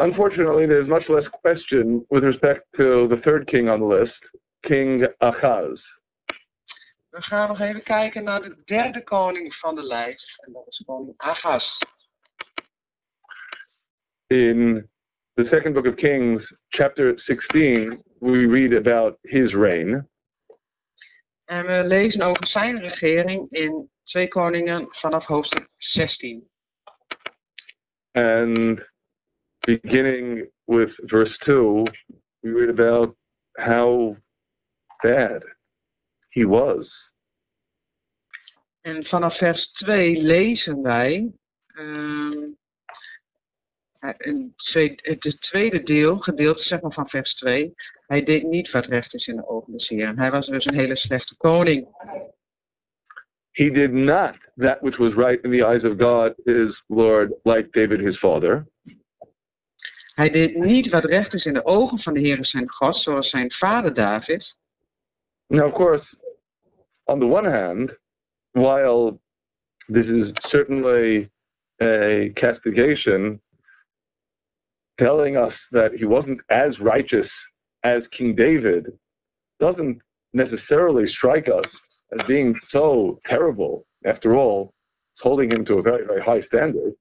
Unfortunately, there's much less question with respect to the third king on the list, King Achaz. We gaan nog even kijken naar de derde koning van de lijst, en dat is koning Achaz. In the second book of Kings, chapter 16, we read about his reign. En we lezen over zijn regering in 2 Koningen vanaf hoofdstuk 16. And beginning with verse 2, we read about how bad he was. En vanaf vers 2 lezen wij um, het tweede deel, gedeelte zeg maar van vers 2. Hij deed niet wat recht is in de ogen des Heeren. Hij was dus een hele slechte koning. He did not that which was right in the eyes of God, his Lord, like David his father. Hij deed niet wat recht is in de ogen van de Heer zijn God, zoals zijn vader David. Now, of course, on the one hand, while this is certainly a castigation, telling us that he wasn't as righteous as King David doesn't necessarily strike us as being so terrible. After all, it's holding him to a very, very high standard.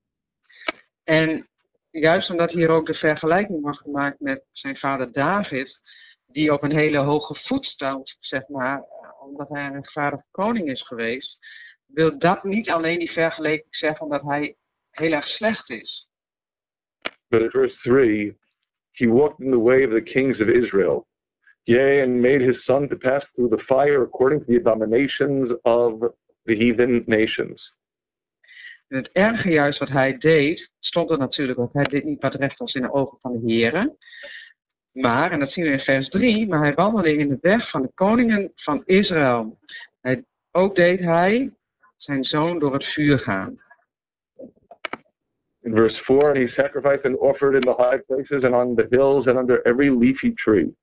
En juist omdat hier ook de vergelijking wordt gemaakt met zijn vader David, die op een hele hoge voet staat, zeg maar, omdat hij een rechtvaardige koning is geweest, wil dat niet alleen die vergelijking zeggen dat hij heel erg slecht is. But in verse 3, he walked in the way of the kings of Israel, yea, and made his son to pass through the fire according to the abominations of the heathen nations. En het erge juist wat hij deed, stond er natuurlijk ook, hij deed niet wat recht was in de ogen van de heren. Maar, en dat zien we in vers 3, maar hij wandelde in de weg van de koningen van Israël. Hij, ook deed hij zijn zoon door het vuur gaan. In verse 4, he sacrificed and offered in the high places and on the hills and under every leafy tree.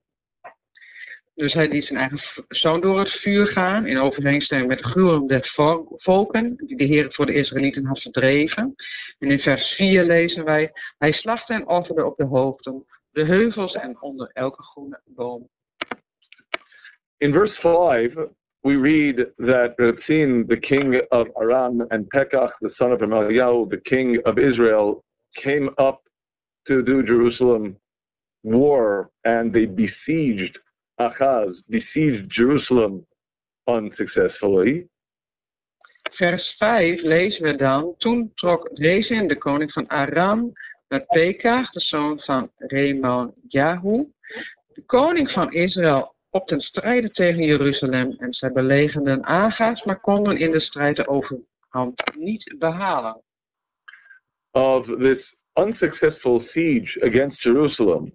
Dus hij liet zijn eigen zoon door het vuur gaan, in overeenstemming met de gruwel der volken, die de Heer voor de Israëlieten had verdreven. En in vers 4 lezen wij, hij slachtte en offerde op de hoogten, de heuvels en onder elke groene boom. In verse 5, we read that Ratzin, the king of Aram, and Pekach, the son of Amaliah, the king of Israel, came up to do Jerusalem war, and they besieged Achaz besieged Jerusalem unsuccessfully. Vers 5 lezen we dan. Toen trok Rezin, de koning van Aram, naar Pekah, de zoon van Remon Jahu, de koning van Israël, op ten strijde tegen Jeruzalem. En zij belegerden Agaz, maar konden in de strijd de overhand niet behalen. Of this unsuccessful siege against Jerusalem,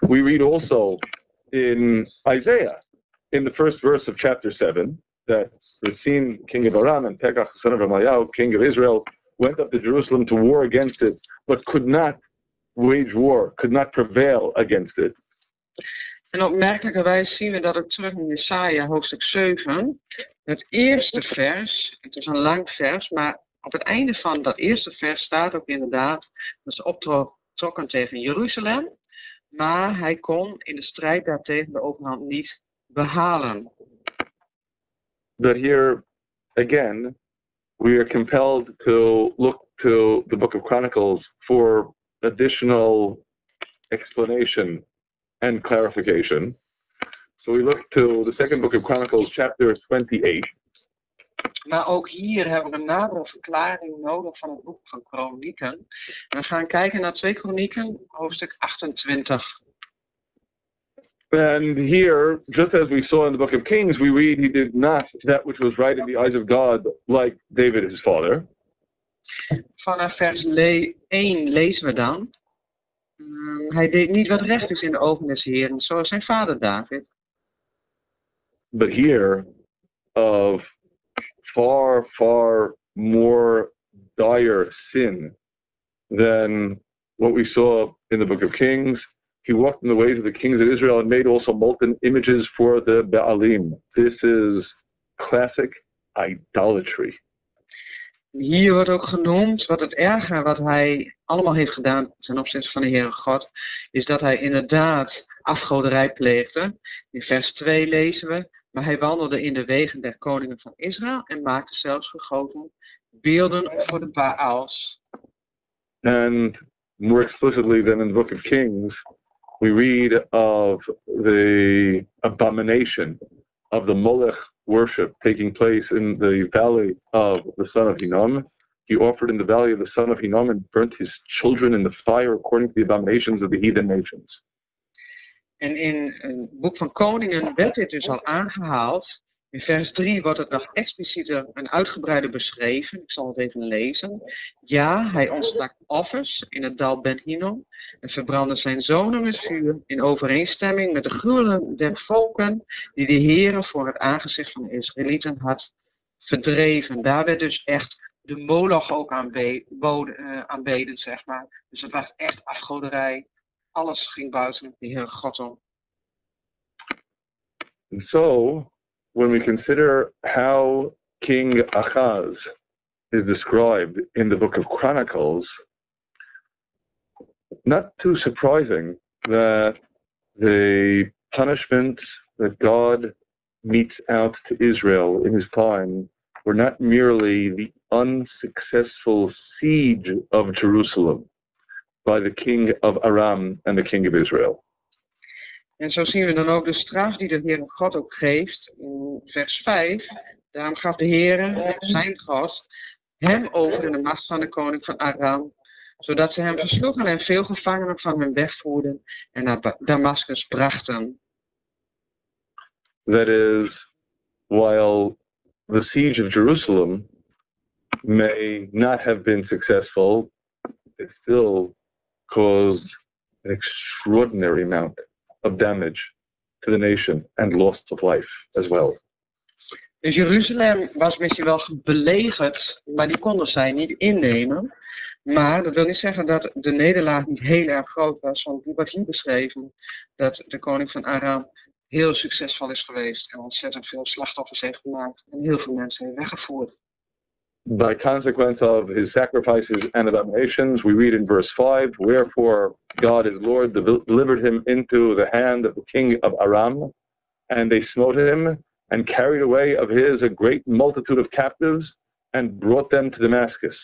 we read also in Isaiah, in the first verse of chapter 7, that Rasin, king of Aram, and Pekach, son of Amayahu, king of Israel, went up to Jerusalem to war against it, but could not wage war, could not prevail against it. En opmerkelijkerwijs zien we dat ook terug in Jesaja hoofdstuk 7. Het eerste vers, het is een lang vers, maar op het einde van dat eerste vers staat ook inderdaad dat ze optrokken tegen Jeruzalem. Maar hij kon in de strijd daartegen de overhand niet behalen. But here, again, we are compelled to look to the book of Chronicles for additional explanation and clarification. So we look to the second book of Chronicles, chapter 28. Maar ook hier hebben we een nadere verklaring nodig van het boek van Kronieken. We gaan kijken naar 2 Kronieken, hoofdstuk 28. And here, just as we saw in the book of Kings, we read he did not that which was right in the eyes of God, like David his father. Vanaf vers 1 lezen we dan. Um, hij deed niet wat recht is in de ogen des Heeren, zoals zijn vader David. But here, of far, far more dire sin than what we saw in the book of Kings. He walked in the ways of the kings of Israel and made also molten images for the Baalim. This is classic idolatry. Hier wordt ook genoemd wat het erge wat hij allemaal heeft gedaan ten opzichte van de Heere God, is dat hij inderdaad afgoderij pleegde. In vers 2 lezen we, maar hij wandelde in de wegen der koningen van Israël en maakte zelfs gegoten beelden voor de Baals. And more explicitly than in the book of Kings, we read of the abomination of the Molech worship taking place in the valley of the son of Hinnom. He offered in the valley of the son of Hinnom and burnt his children in the fire according to the abominations of the heathen nations. En in het boek van Koningen werd dit dus al aangehaald. In vers 3 wordt het nog explicieter en uitgebreider beschreven. Ik zal het even lezen. Ja, hij ontstak offers in het dal Ben en verbrandde zijn zonen met vuur in overeenstemming met de gruwelen der volken die de Heeren voor het aangezicht van de Israëlieten had verdreven. Daar werd dus echt de moloch ook aanbeden, uh, aanbeden, zeg maar. Dus het was echt afgoderij. Alles ging buiten de Heer God om. So, when we consider how King Achaz is described in the book of Chronicles, not too surprising that the punishments that God metes out to Israel in his time were not merely the unsuccessful siege of Jerusalem by the king of Aram and the king of Israel. En zo zien we dan ook de straf die de Heer God ook geeft in vers 5. Daarom gaf de Heer, zijn God, hem over in de macht van de koning van Aram, zodat ze hem versloegen en veel gevangenen van hem wegvoerden en naar Damascus brachten. That is, while the siege of Jerusalem may not have been successful, it still caused an extraordinary amount of damage to the nation and loss of life as well. Dus Jeruzalem was misschien wel belegerd, maar die konden zij niet innemen. Maar dat wil niet zeggen dat de nederlaag niet heel erg groot was, want die wordt hier beschreven dat de koning van Aram heel succesvol is geweest en ontzettend veel slachtoffers heeft gemaakt en heel veel mensen heeft weggevoerd. By consequence of his sacrifices and abominations, we read in verse 5 Wherefore God his Lord delivered him into the hand of the king of Aram, and they smote him and carried away of his a great multitude of captives and brought them to Damascus.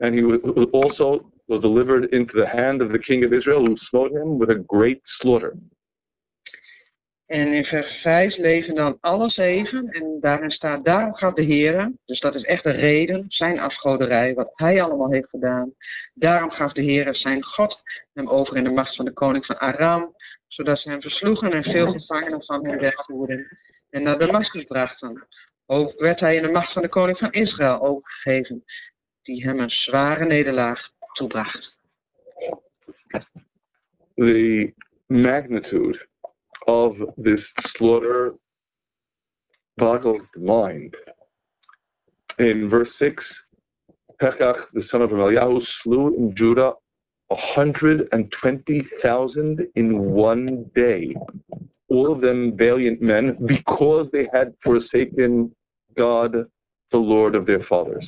And he also was delivered into the hand of the king of Israel, who smote him with a great slaughter. En in vers 5 lezen dan alles even. En daarin staat, daarom gaat de Heer, dus dat is echt de reden, zijn afgoderij, wat hij allemaal heeft gedaan. Daarom gaf de Heer zijn God hem over in de macht van de koning van Aram, zodat ze hem versloegen en veel gevangenen van hem wegvoerden en naar Damascus brachten. Ook werd hij in de macht van de koning van Israël overgegeven, die hem een zware nederlaag toebracht. The magnitude of this slaughter boggles the mind. In verse 6, Pekach, the son of Eliyahu, slew in Judah 120,000 in one day. All of them valiant men because they had forsaken God, the Lord of their fathers.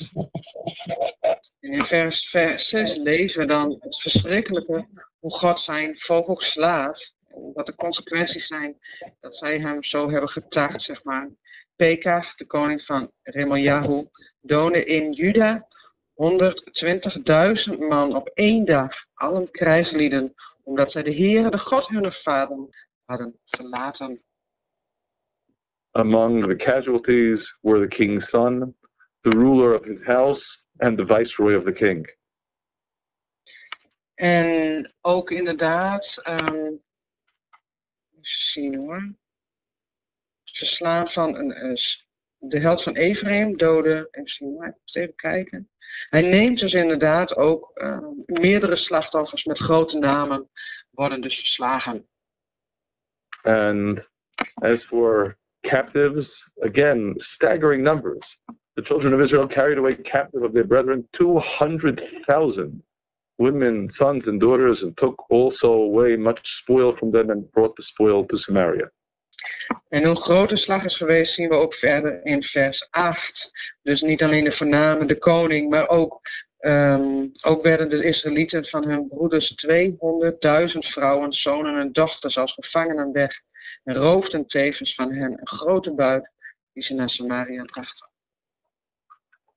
in vers 6 lezen we dan het verschrikkelijke hoe God zijn volk slaat. Wat de consequenties zijn dat zij hem zo hebben getacht, zeg maar. Pekah, de koning van Remeliahu, doodde in Juda 120.000 man op één dag, allen krijgslieden, omdat zij de Heere, de God hunner vader, hadden verlaten. Among the casualties were the king's son, the ruler of his house, and the viceroy of the king. En ook inderdaad, um, zien. Verslaan van een, de held van Ephraim, doden. Even zien hoor, even kijken. Hij neemt dus inderdaad ook uh, meerdere slachtoffers met grote namen worden dus verslagen. And as for captives, again, staggering numbers. The children of Israel carried away captive of their brethren 200,000 women, sons, and daughters, and took also away much spoil from them and brought the spoil to Samaria. En hoe groot de slag is geweest, zien we ook verder in vers 8. Dus niet alleen de voorname, de koning, maar ook, um, ook werden de Israëlieten van hun broeders 200.000 vrouwen, zonen en dochters als gevangenen weg. En roofden tevens van hen een grote buit die ze naar Samaria brachten.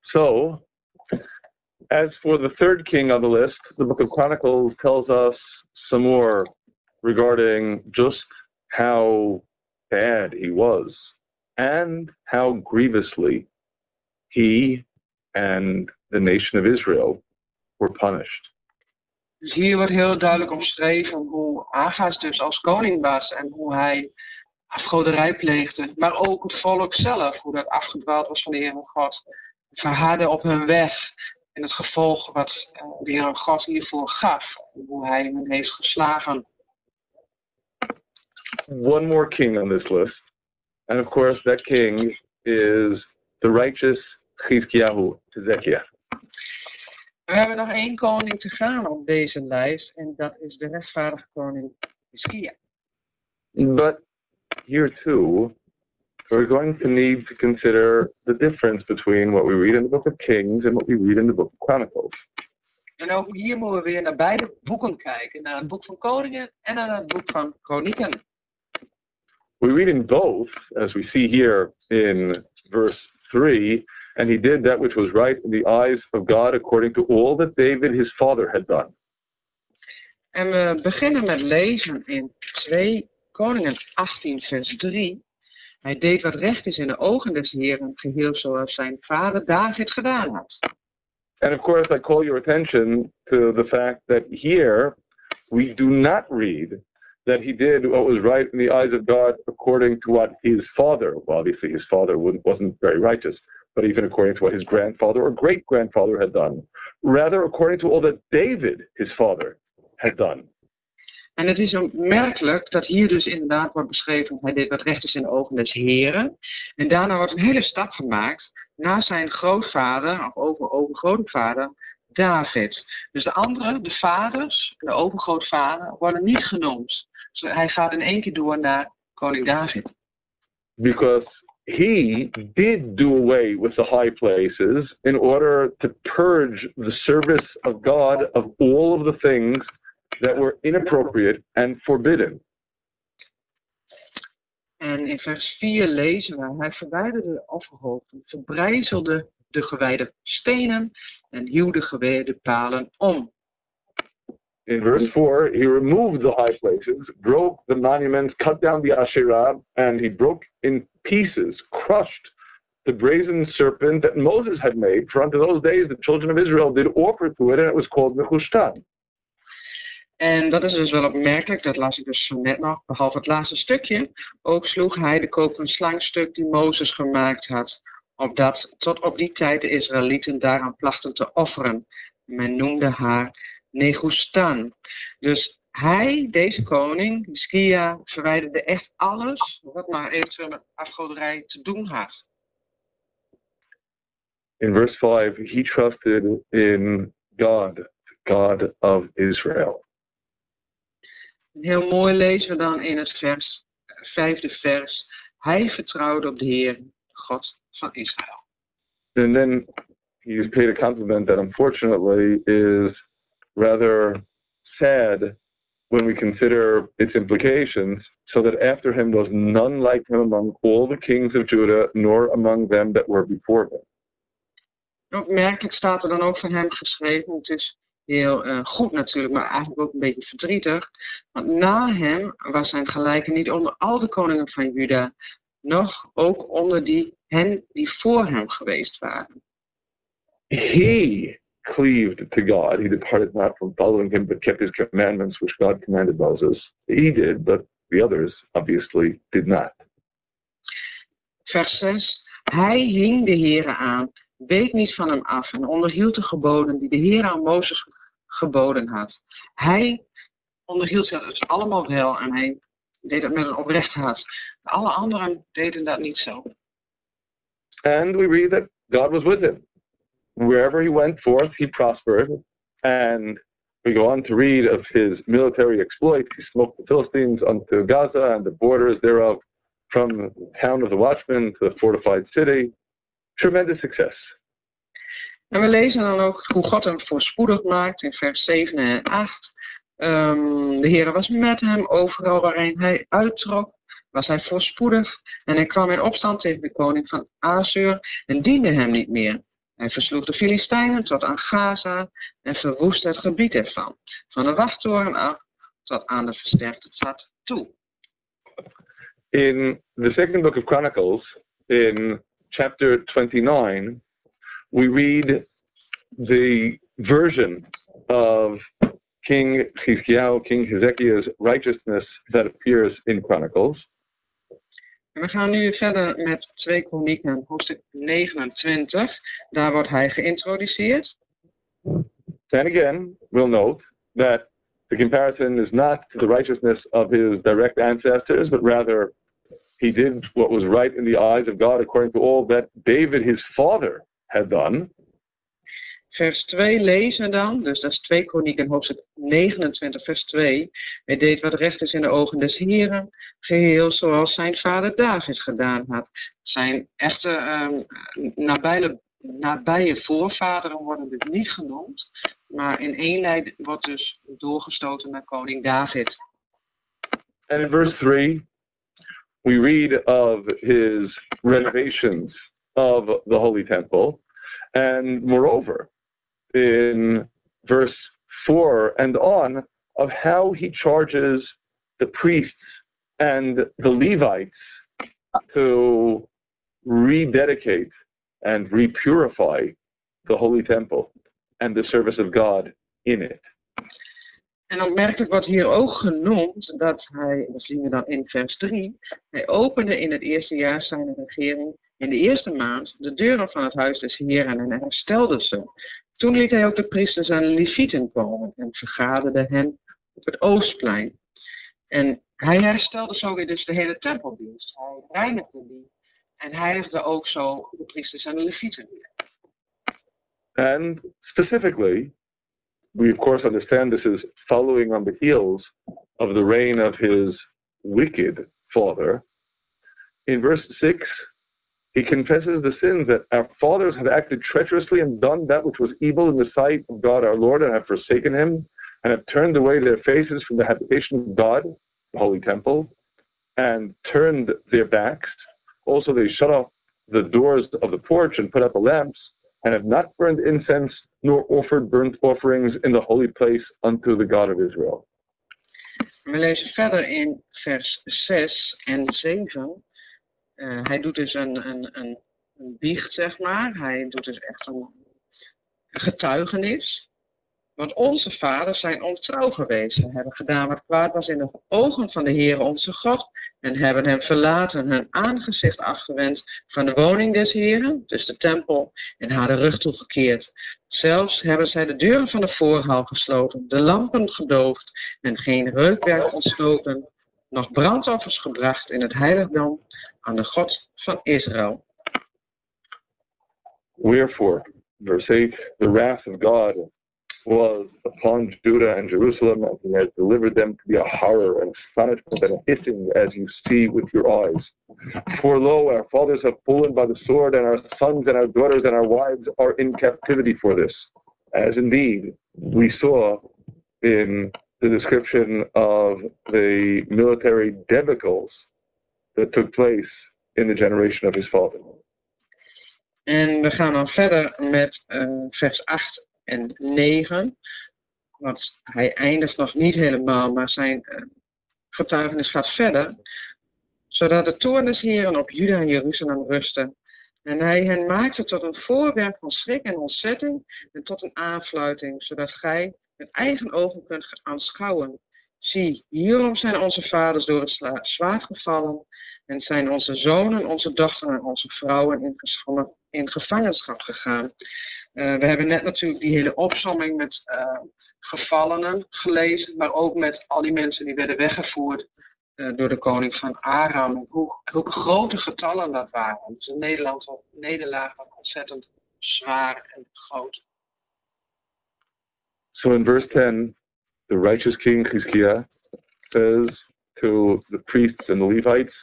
So, as for the third king on the list, the book of Chronicles tells us some more regarding just how bad he was and how grievously he and the nation of Israel were punished. Dus hier wordt heel duidelijk omschreven hoe Agas dus als koning was en hoe hij afgoderij pleegde, maar ook het volk zelf, hoe dat afgedwaald was van de Heer God, verharden op hun weg en het gevolg wat eh, de Heer God hiervoor gaf, hoe hij hen heeft geslagen. one more king on this list. And of course, that king is the righteous Chizkiyahu, Hezekiah. We hebben nog één koning te gaan op deze lijst en dat is de rechtvaardige koning Hizkia. But here too, we're going to need to consider the difference between what we read in the book of Kings and what we read in the book of Chronicles. En ook hier moeten we weer naar beide boeken kijken, naar het boek van Koningen en naar het boek van Kronieken. We read in both, as we see here in verse 3, and he did that which was right in the eyes of God according to all that David his father had done. En we beginnen met lezen in 2 Koningen 18 vers 3. Hij deed wat recht is in de ogen des geheel zoals zijn vader David gedaan had. And of course, I call your attention to the fact that here we do not read that he did what was right in the eyes of God according to what his father, well, obviously his father wasn't very righteous, but even according to what his grandfather or great grandfather had done. Rather, according to all that David, his father, had done. En het is opmerkelijk dat hier dus inderdaad wordt beschreven, hij deed wat recht is in de ogen des heren. En daarna wordt een hele stap gemaakt naar zijn grootvader, of over, overgrootvader, David. Dus de andere, de vaders, de overgrootvader, worden niet genoemd. Dus hij gaat in één keer door naar koning David. Because he did do away with the high places in order to purge the service of God of all of the things that were inappropriate and forbidden. En in vers 4 lezen we, hij verwijderde de offerhoofden, verbrijzelde de gewijde stenen en hieuw de gewijde palen om. In verse 4, he removed the high places, broke the monuments, cut down the Asherah, and he broke in pieces, crushed the brazen serpent that Moses had made. For unto those days the children of Israel did offer to it, and it was called Nehushtan. En dat is dus wel opmerkelijk, dat las ik dus zo net nog, behalve het laatste stukje. Ook sloeg hij de koperen slangstuk die Mozes gemaakt had, opdat tot op die tijd de Israëlieten daaraan plachten te offeren. Men noemde haar Negustan. Dus hij, deze koning, Hiskia, verwijderde echt alles wat maar eventueel met afgoderij te doen had. In verse 5, he trusted in God God of Israel. Heel mooi lezen we dan in het vers, vijfde vers. Hij vertrouwde op de Heer, God van Israël. And then he's paid a compliment that unfortunately is rather sad when we consider its implications, so that after him was none like him among all the kings of Judah, nor among them that were before him. Opmerkelijk staat er dan ook van hem geschreven. Het is heel uh, goed natuurlijk, maar eigenlijk ook een beetje verdrietig. Want na hem was zijn gelijke niet onder al de koningen van Juda, nog ook onder die hen die voor hem geweest waren. He cleaved to God. He departed not from following him, but kept his commandments, which God commanded Moses. He did, but the others obviously did not. Vers 6. Hij hing de Heere aan, week niet van hem af en onderhield de geboden die de Heer aan Mozes geboden had. Hij onderhield zich dus allemaal wel en hij deed dat met een oprecht hart. Alle anderen deden dat niet zo. And we read that God was with him. Wherever he went forth, he prospered. And we go on to read of his military exploits. He smote the Philistines unto Gaza and the borders thereof, from the town of the watchmen to the fortified city. Tremendous success. En we lezen dan ook hoe God hem voorspoedig maakt in vers 7 en 8. Um, ehm, de Heer was met hem overal waarin hij uittrok. Was hij voorspoedig en hij kwam in opstand tegen de koning van Azur en diende hem niet meer. Hij versloeg de Filistijnen tot aan Gaza en verwoestte het gebied ervan. Van de wachttoren af tot aan de versterkte stad toe. In the second book of Chronicles, in chapter 29, we read the version of King King Hezekiah's righteousness that appears in Chronicles. we gaan nu verder met 2 Kronieken, hoofdstuk 29. Daar wordt hij geïntroduceerd. And again, we'll note that the comparison is not to the righteousness of his direct ancestors, but rather he did what was right in the eyes of God according to all that David, his father, had done. Vers 2 lezen dan, dus dat is 2 Kronieken hoofdstuk 29 vers 2. Hij deed wat recht is in de ogen des Heren, geheel zoals zijn vader David gedaan had. Zijn echte um, nabije, nabije voorvaderen worden dus niet genoemd, maar in één lijn wordt dus doorgestoten naar koning David. And in verse 3, we read of his renovations of the Holy Temple. And moreover, in verse 4 and on, of how he charges the priests and the Levites to rededicate and repurify the Holy Temple and the service of God in it. En opmerkelijk wordt hier ook genoemd dat hij, dat zien we dan in vers 3, hij opende in het eerste jaar zijn regering in de eerste maand de deuren van het huis des Heren en herstelde ze. Toen liet hij ook de priesters en levieten komen en vergaderde hen op het oostplein. En hij herstelde zo weer dus de hele tempeldienst. Hij reinigde die en heiligde ook zo de priesters en de levieten weer. And specifically, we of course understand this is following on the heels of the reign of his wicked father. In verse 6, he confesses the sins that our fathers have acted treacherously and done that which was evil in the sight of God our Lord and have forsaken him and have turned away their faces from the habitation of God, the holy temple, and turned their backs. Also, they shut off the doors of the porch and put up the lamps and have not burned incense nor offered burnt offerings in the holy place unto the God of Israel. We lezen verder in vers 6 en 7. Uh, hij doet dus een, een, een, een biecht, zeg maar. Hij doet dus echt een, getuigenis. Want onze vaders zijn ontrouw geweest. Ze hebben gedaan wat kwaad was in de ogen van de Heer onze God. En hebben hem verlaten, hun aangezicht afgewend van de woning des Heren, dus de tempel, en haar de rug toegekeerd. Zelfs hebben zij de deuren van de voorhal gesloten, de lampen gedoofd en geen reukwerk ontstoken, nog brandoffers gebracht in het heiligdom aan de God van Israël. Wherefore, verse 8, the wrath of God was upon Judah and Jerusalem, and he has delivered them to be a horror and astonishment and a hissing as you see with your eyes. For lo, our fathers have fallen by the sword, and our sons and our daughters and our wives are in captivity for this. As indeed we saw in the description of the military debacles that took place in the generation of his father. En we gaan dan verder met uh, vers 8 en 9. Want hij eindigt nog niet helemaal, maar zijn uh, getuigenis gaat verder. Zodat de toorn des Heren op Juda en Jeruzalem rusten. En hij hen maakte tot een voorwerp van schrik en ontzetting en tot een aanfluiting, zodat gij met eigen ogen kunt aanschouwen. Zie, hierom zijn onze vaders door het zwaard gevallen en zijn onze zonen, onze dochteren en onze vrouwen in, in gevangenschap gegaan. Uh, we hebben net natuurlijk die hele opsomming met uh, gevallenen gelezen, maar ook met al die mensen die werden weggevoerd uh, door de koning van Aram. Hoe, hoe grote getallen dat waren. Dus Nederlandse nederlaag was ontzettend zwaar en groot. So in verse 10, the righteous king Hizkiah says to the priests and the Levites,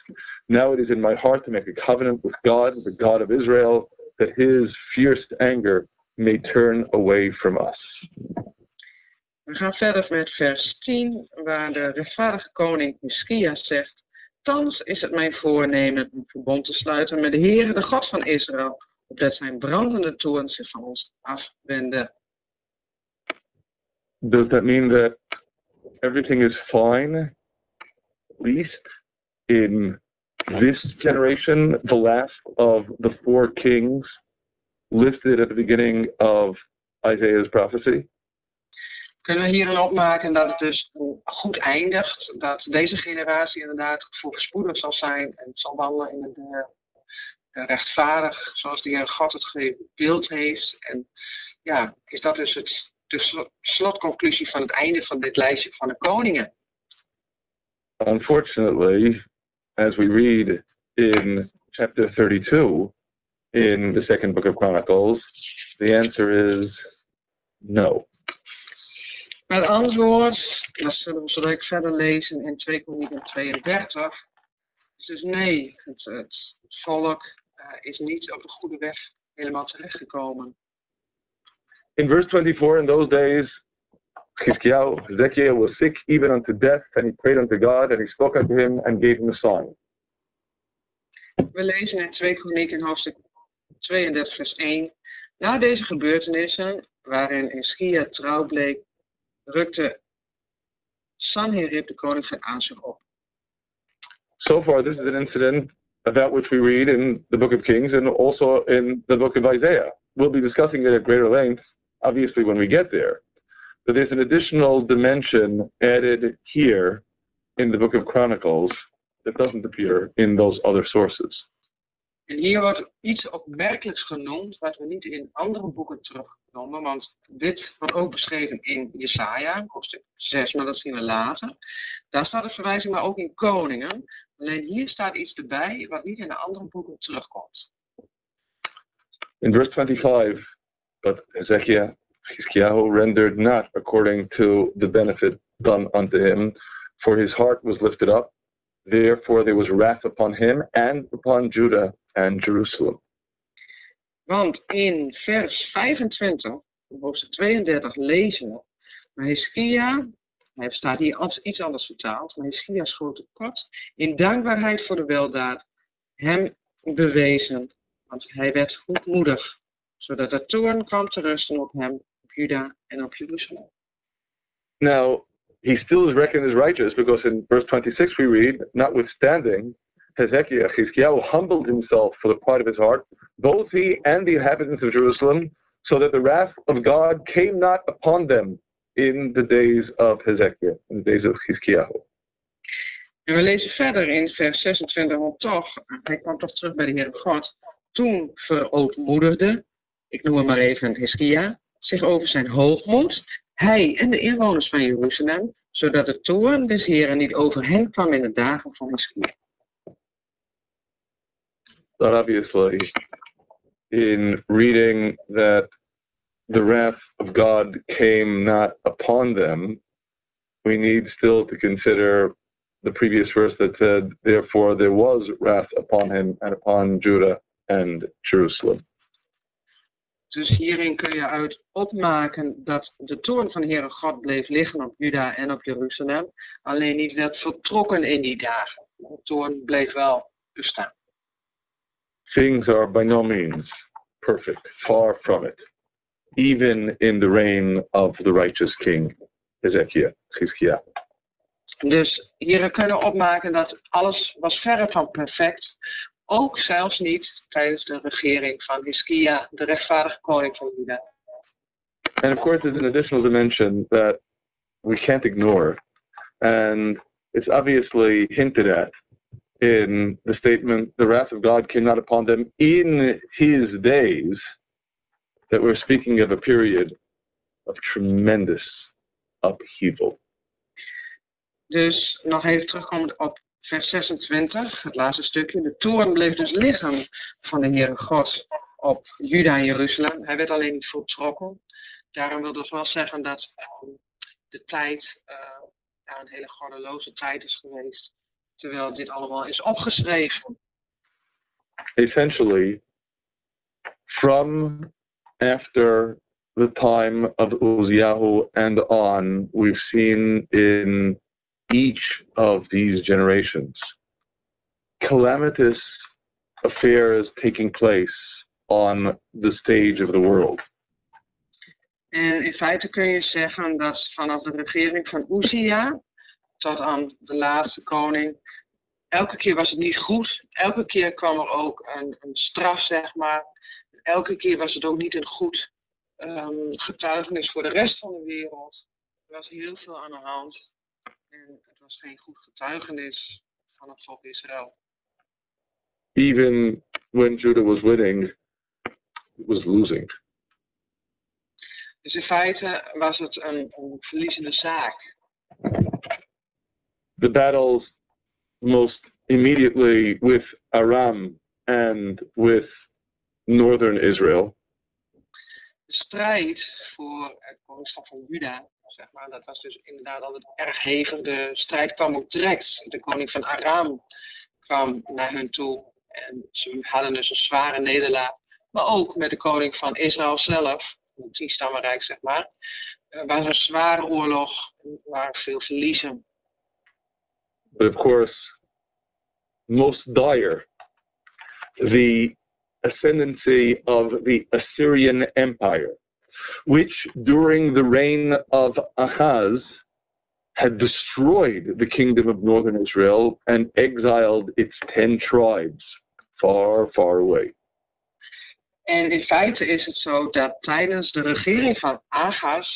Now it is in my heart to make a covenant with God, the God of Israel, that his fierce anger may turn away from us. We gaan verder met vers 10, waar de rechtvaardige koning Hiskia zegt: Thans is het mijn voornemen een verbond te sluiten met de Heer, de God van Israël, opdat zijn brandende toorn zich van ons afwende. Does that mean that everything is fine, at least in this generation, the last of the four kings listed at the beginning of Isaiah's prophecy? Kunnen we hierin opmaken dat het dus goed eindigt, dat deze generatie inderdaad voorspoedig zal zijn en zal wandelen in het uh, rechtvaardig, zoals de Heer God het beeld heeft. En ja, is dat dus het, de slotconclusie van het einde van dit lijstje van de koningen? Unfortunately, as we read in chapter 32, in the second book of Chronicles? The answer is no. Het antwoord, dat zullen we zo verder lezen in 2 Kronieken 32, is dus nee. Het, het volk uh, is niet op de goede weg helemaal terechtgekomen. In verse 24, in those days, Hezekiah, Hezekiah was sick even unto death, and he prayed unto God, and he spoke unto him and gave him a sign. We lezen in 2 Kronieken hoofdstuk 32 vers 1. Na deze gebeurtenissen, waarin Ischia trouw bleek, rukte Sanherib, de koning van Assur, op. So far, this is an incident about which we read in the book of Kings and also in the book of Isaiah. We'll be discussing it at greater length, obviously, when we get there. But there's an additional dimension added here in the book of Chronicles that doesn't appear in those other sources. En hier wordt iets opmerkelijks genoemd wat we niet in andere boeken terugkomen, want dit wordt ook beschreven in Jesaja, hoofdstuk 6, maar dat zien we later. Daar staat een verwijzing, maar ook in Koningen. Alleen hier staat iets erbij wat niet in de andere boeken terugkomt. In verse 25, but Ezekiel rendered not according to the benefit done unto him, for his heart was lifted up. Therefore there was wrath upon him and upon Judah and Jerusalem. Want in vers 25, hoofdstuk 32, lezen we, maar Hiskia, hij staat hier als iets anders vertaald, maar Hiskia schoot tekort in dankbaarheid voor de weldaad hem bewezen, want hij werd goedmoedig, zodat de toorn kwam te rusten op hem, op Juda en. Now, he still is reckoned as righteous because in verse 26 we read, notwithstanding, Hezekiah, Hezekiah humbled himself for the pride of his heart, both he and the inhabitants of Jerusalem, so that the wrath of God came not upon them in the days of Hezekiah, in the days of Hezekiah. En we lezen verder in vers 26, want toch, hij kwam toch terug bij de Heer God. Toen verootmoedigde, ik noem hem maar even Hiskia, zich over zijn hoogmoed, hij en de inwoners van Jeruzalem, zodat de toorn des Heren niet over hen kwam in de dagen van Hiskia. But obviously, in reading that the wrath of God came not upon them, we need still to consider the previous verse that said, Therefore there was wrath upon him and upon Judah and Jerusalem. Dus hierin kun je uit opmaken dat de toorn van Heere God bleef liggen op Juda en op Jeruzalem. Alleen niet werd vertrokken in die dagen. De toorn bleef wel bestaan. Things are by no means perfect, far from it. Even in the reign of the righteous king, Ezekiel, Chizkiah. Dus hierin kunnen opmaken dat alles was verre van perfect. Ook zelfs niet tijdens de regering van Hiskia, de rechtvaardige koning van Juda. And of course, there's an additional dimension that we can't ignore. And it's obviously hinted at in the statement, the wrath of God came not upon them in his days, that we're speaking of a period of tremendous upheaval. Dus nog even terugkomend op vers 26, het laatste stukje. De toorn bleef dus liggen van de Heere God op Juda en Jeruzalem. Hij werd alleen niet voltrokken. Daarom wil dus wel zeggen dat uh, de tijd uh, een hele goddeloze tijd is geweest. Terwijl dit allemaal is opgeschreven. Essentially, from after the time of Uzziah and on, we've seen in each of these generations calamitous affairs taking place on the stage of the world. En in feite kun je zeggen dat vanaf de regering van Uzia tot aan de laatste koning, elke keer was het niet goed. Elke keer kwam er ook een, een straf, zeg maar. Elke keer was het ook niet een goed um, getuigenis voor de rest van de wereld. Er was heel veel aan de hand. En het was geen goed getuigenis van het volk Israël. Even when Judah was winning, it was losing. Dus in feite was het een, een verliezende zaak. The battles most immediately with Aram and with northern Israel. De strijd voor het koningschap van Juda, zeg maar, dat was dus inderdaad altijd erg hevig. De strijd kwam ook direct. De koning van Aram kwam naar hun toe en ze hadden dus een zware nederlaag. Maar ook met de koning van Israël zelf, het tienstammenrijk zeg maar, uh, was een zware oorlog, waren veel verliezen. But of course, most dire, the ascendancy of the Assyrian Empire, which during the reign of Ahaz had destroyed the kingdom of northern Israel and exiled its ten tribes far, far away. En in feite is het zo dat tijdens de regering van Ahaz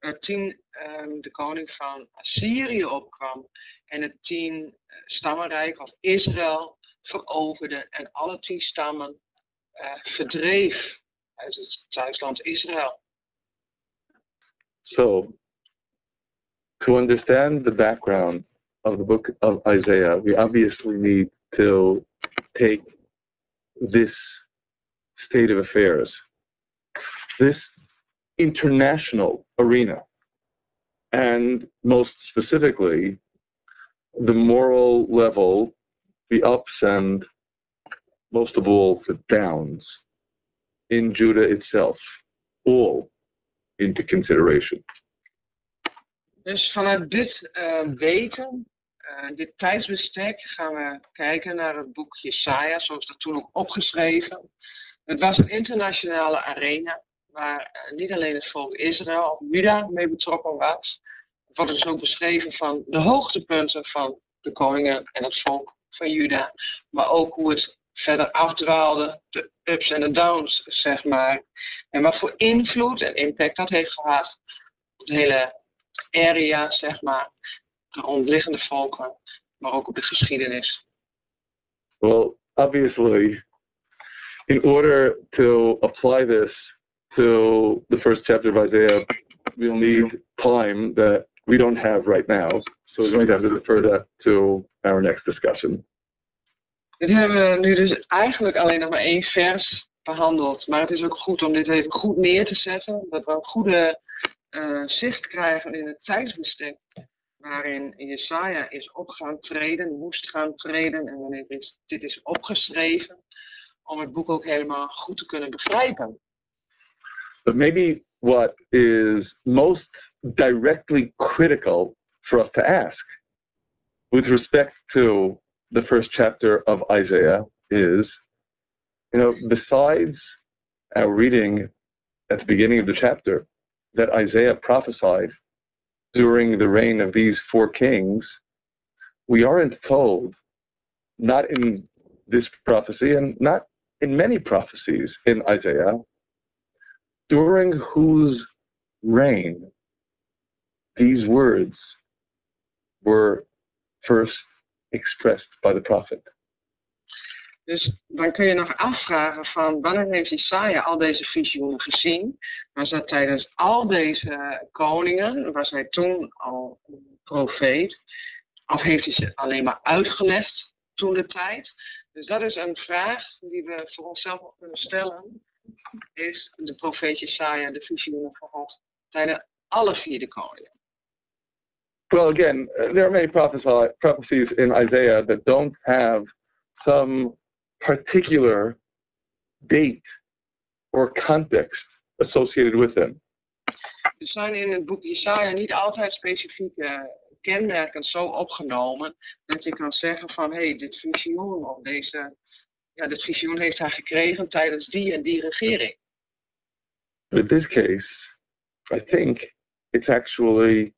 uh, tien, um, de koning van Assyrië opkwam en het tien stammenrijk of Israël veroverde en alle tien stammen uh, verdreef Israël. So, to understand the background of the book of Isaiah, we obviously need to take this state of affairs, this international arena, and most specifically, the moral level, the ups and most of all the downs in Judah itself, all into consideration. Dus vanuit dit uh, weten, uh, dit tijdsbestek, gaan we kijken naar het boek Jesaja, zoals dat toen ook opgeschreven. Het was een internationale arena waar uh, niet alleen het volk Israël Juda mee betrokken was. Het wordt dus ook beschreven van de hoogtepunten van de koningen en het volk van Juda, maar ook hoe het verder afdwaalde, de ups en de downs, zeg maar. En wat voor invloed en impact dat heeft gehad op de hele area, zeg maar, de rondliggende volken, maar ook op de geschiedenis. Well, obviously, in order to apply this to the first chapter of Isaiah, we'll need time that we don't have right now. So we're going to have to defer that to our next discussion. Dit hebben we nu dus eigenlijk alleen nog maar één vers behandeld. Maar het is ook goed om dit even goed neer te zetten. Dat we een goede uh, zicht krijgen in het tijdsbestek. Waarin Jesaja is op gaan treden, moest gaan treden. En wanneer is, dit is opgeschreven. Om het boek ook helemaal goed te kunnen begrijpen. But maybe what is most directly critical for us to ask with respect to the first chapter of Isaiah is, you know, besides our reading at the beginning of the chapter that Isaiah prophesied during the reign of these four kings, we aren't told, not in this prophecy and not in many prophecies in Isaiah, during whose reign these words were first expressed by the prophet. Dus dan kun je nog afvragen van wanneer heeft Isaiah al deze visioenen gezien? Was dat tijdens al deze koningen? Was hij toen al profeet? Of heeft hij ze alleen maar uitgelegd toen de tijd? Dus dat is een vraag die we voor onszelf kunnen stellen. Is de profeet Jesaja de visioenen gehad tijdens alle vier de koningen? Well, again, there are many prophecies in Isaiah that don't have some particular date or context associated with them. Er zijn in het boek Jesaja niet altijd specifieke kenmerken zo opgenomen dat je kan zeggen van hé, hey, dit visioen of deze, ja, dit visioen heeft hij gekregen tijdens die en die regering. in this case, I think it's actually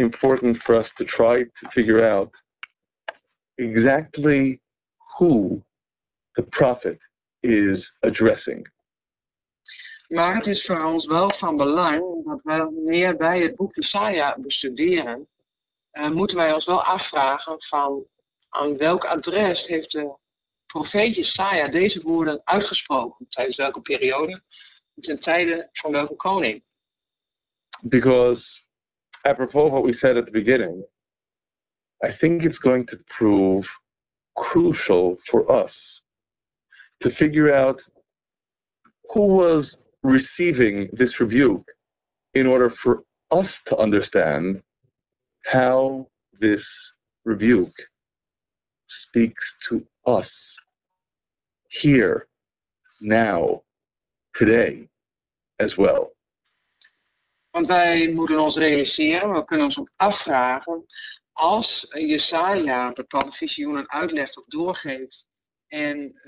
important for us to try to figure out exactly who the prophet is addressing. Maar het is voor ons wel van belang dat we, wanneer wij het boek Jesaja bestuderen, uh, moeten wij ons wel afvragen van aan welk adres heeft de profeet Jesaja deze woorden uitgesproken? Tijdens welke periode? Ten tijde van welke koning? Because, apropos of what we said at the beginning, I think it's going to prove crucial for us to figure out who was receiving this rebuke in order for us to understand how this rebuke speaks to us here, now, today as well. Want wij moeten ons realiseren, we kunnen ons ook afvragen, als Jesaja bepaalde visioenen uitlegt of doorgeeft en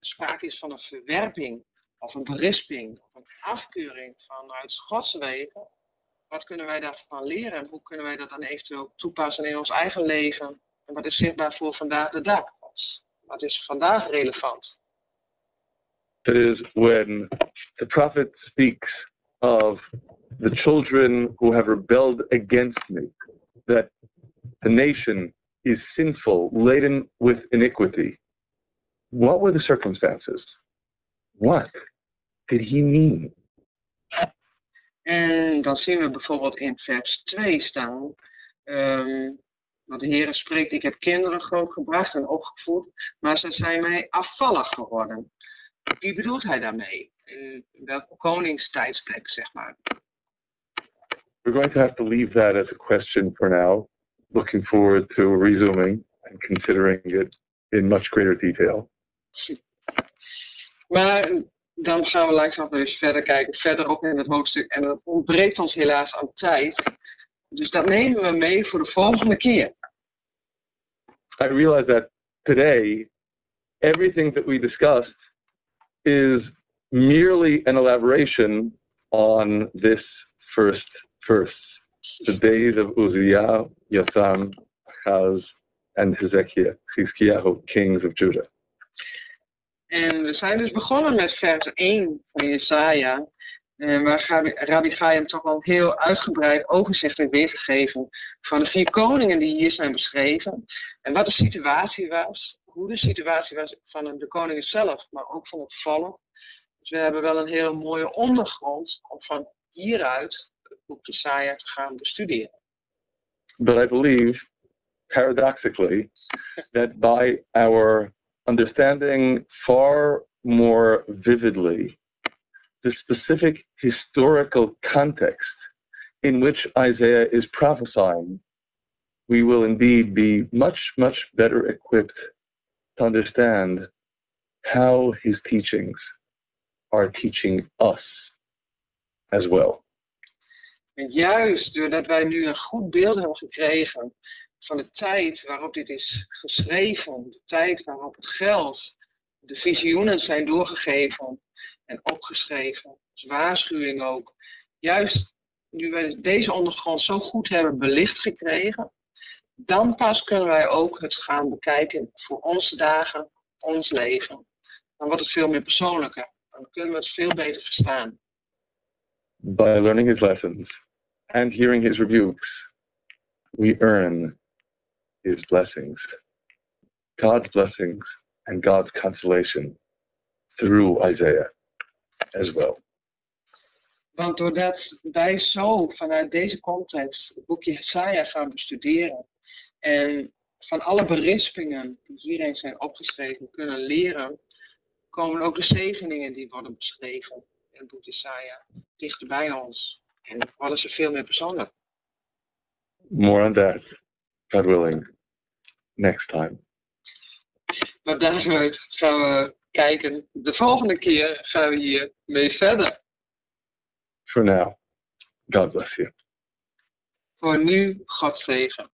sprake is van een verwerping of een berisping of een afkeuring vanuit Gods wegen, wat kunnen wij daarvan leren en hoe kunnen wij dat dan eventueel toepassen in ons eigen leven en wat is zichtbaar voor vandaag de dag? Wat is vandaag relevant? That is when the prophet speaks of the children who have rebelled against me, that the nation is sinful, laden with iniquity. What were the circumstances? What did he mean? En dan zien we bijvoorbeeld in vers 2 staan. Um, want de Heer spreekt: Ik heb kinderen grootgebracht en opgevoed, maar ze zijn mij afvallig geworden. Wie bedoelt hij daarmee? In welk koningstijdsplek, zeg maar? We're going to have to leave that as a question for now. Looking forward to resuming and considering it in much greater detail. Maar dan gaan we langzaam eens verder kijken, verderop in het hoofdstuk. En dat ontbreekt ons helaas aan tijd. Dus dat nemen we mee voor de volgende keer. I realize that today, everything that we discussed is merely an elaboration on this first verse. The days of Uzziah, Achaz, and Hezekiah, kings of Judah. En we zijn dus begonnen met vers 1 van Jesaja. Uh, waar Rabbi Chaim toch al heel uitgebreid overzicht heeft weergegeven van de vier koningen die hier zijn beschreven. En wat de situatie was, hoe de situatie was van de koningen zelf, maar ook van het volk. Dus we hebben wel een heel mooie ondergrond om van hieruit het boek Jesaja te gaan bestuderen. But I believe, paradoxically, that by our understanding far more vividly the specific historical context in which Isaiah is prophesying, we will indeed be much, much better equipped to understand how his teachings are teaching us as well. En juist doordat wij nu een goed beeld hebben gekregen van de tijd waarop dit is geschreven, de tijd waarop het geldt, de visioenen zijn doorgegeven en opgeschreven, waarschuwing ook. Juist nu wij deze ondergrond zo goed hebben belicht gekregen, dan pas kunnen wij ook het gaan bekijken voor onze dagen, ons leven. Dan wordt het veel meer persoonlijker. Dan kunnen we het veel beter verstaan. By learning his lessons and hearing his rebukes, we earn his blessings. God's blessings and God's consolation through Isaiah as well. Want doordat wij zo vanuit deze context het boekje Jesaja gaan bestuderen en van alle berispingen die hierin zijn opgeschreven kunnen leren, komen ook de zegeningen die worden beschreven in het boek Jesaja dichter bij ons. En worden ze veel meer persoonlijk. More on that, God willing, next time. Maar daaruit gaan we kijken. De volgende keer gaan we hier mee verder. For now, God bless you. Voor nu, God zegen.